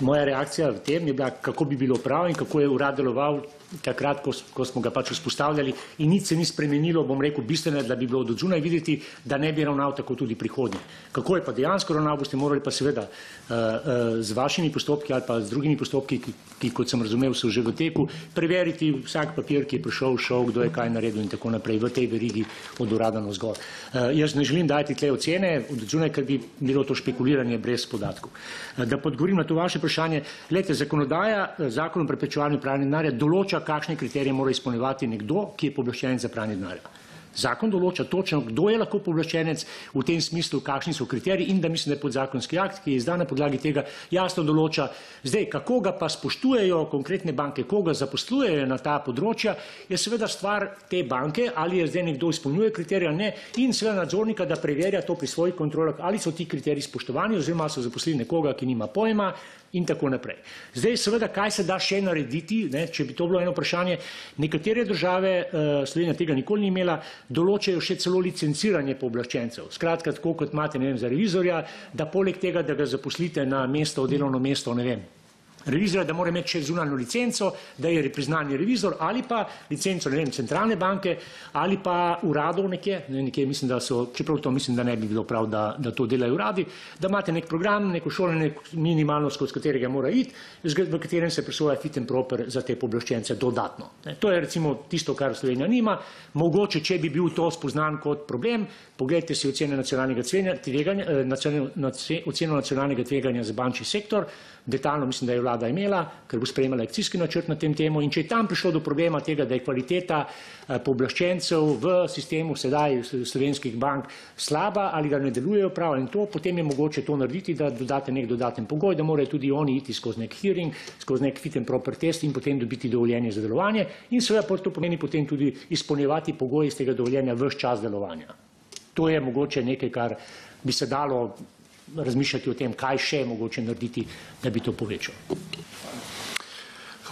Moja reakcija v tem je bila, kako bi bilo prav in kako je urad deloval takrat, ko, ko smo ga pač vzpostavljali in nič se ni spremenilo, bom rekel, bistveno, da bi bilo od odzunaj videti, da ne bi ravnal tako tudi prihodnje. Kako je pa dejansko ravnal, boste morali pa seveda uh, uh, z vašimi postopki ali pa z drugimi postopki, ki, ki kot sem razumel, so že v teku, preveriti vsak papir, ki je prišel, šel, kdo je kaj naredil in tako naprej v tej verigi od urada na zgor. Uh, jaz ne želim dajati tle ocene od odzunaj, ker bi bilo to špekuliranje brez podatkov. Uh, da podgovorim na to vaše vprašanje, gledajte, zakonodaja, zakon o preprečevanju pranja denarja določa, kakšne kriterije mora izpolnjevati nekdo, ki je pooblaščenec za pranje denarja. Zakon določa točno, kdo je lahko pooblaščenec v tem smislu, kakšni so kriteriji in da mislim, da je podzakonski akt, ki je izdan na podlagi tega, jasno določa, zdaj, kako ga pa spoštujejo konkretne banke, koga zaposlujejo na ta področja, je seveda stvar te banke, ali je zdaj nekdo izpolnjuje kriterije ali ne in seveda nadzornika, da preverja to pri svojih kontrolah, ali so ti kriteriji spoštovani oziroma so zaposlili nekoga, ki nima pojma, in tako naprej. Zdaj, seveda, kaj se da še narediti, ne, če bi to bilo eno vprašanje, nekatere države, uh, Slovenija tega nikoli ni imela, določajo še celo licenciranje pooblaščencev. Skratka, tako kot imate, ne vem, za revizorja, da poleg tega, da ga zaposlite na mesto, delovno mesto, ne vem, revizora, da mora imeti še zunanjo licenco, da je priznani revizor ali pa licenco, ne vem, centralne banke ali pa uradov nekje, ne, nekje mislim, da so, čeprav to mislim, da ne bi bilo prav, da, da to delajo uradi, da imate nek program, neko šolanje, minimalno skozi katerega mora iti, v katerem se presoja fit and proper za te poblaščence dodatno. Ne. To je recimo tisto, kar Slovenija nima. Mogoče, če bi bil to spoznan kot problem, pogledajte si ocene nacionalnega tveganja, eh, oceno nacionalnega tveganja za bančni sektor, detaljno mislim, da je vlada imela, ker bo sprejemala akcijski načrt na tem temu in če je tam prišlo do problema tega, da je kvaliteta eh, pooblaščencev v sistemu sedaj slovenskih bank slaba ali da ne delujejo prav in to, potem je mogoče to narediti, da dodate nek dodaten pogoj, da morajo tudi oni iti skozi nek hearing, skozi nek fit and proper test in potem dobiti dovoljenje za delovanje in seveda to pomeni potem tudi izpolnjevati pogoje iz tega dovoljenja vse čas delovanja. To je mogoče nekaj, kar bi se dalo razmišljati o tem, kaj še je mogoče narediti, da bi to povečal.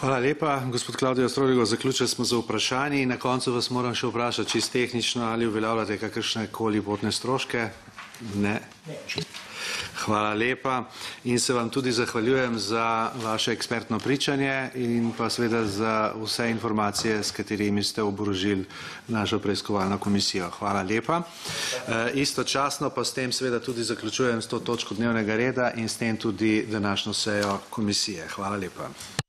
Hvala lepa, gospod Klaudijo Stroligo. Zaključili smo za vprašanje in na koncu vas moram še vprašati, čist tehnično, ali uveljavljate kakršne koli potne stroške? Ne. Ne, čisto. Hvala lepa in se vam tudi zahvaljujem za vaše ekspertno pričanje in pa seveda za vse informacije, s katerimi ste oborožili našo preiskovalno komisijo. Hvala lepa. E, istočasno pa s tem seveda tudi zaključujem s to točko dnevnega reda in s tem tudi današnjo sejo komisije. Hvala lepa.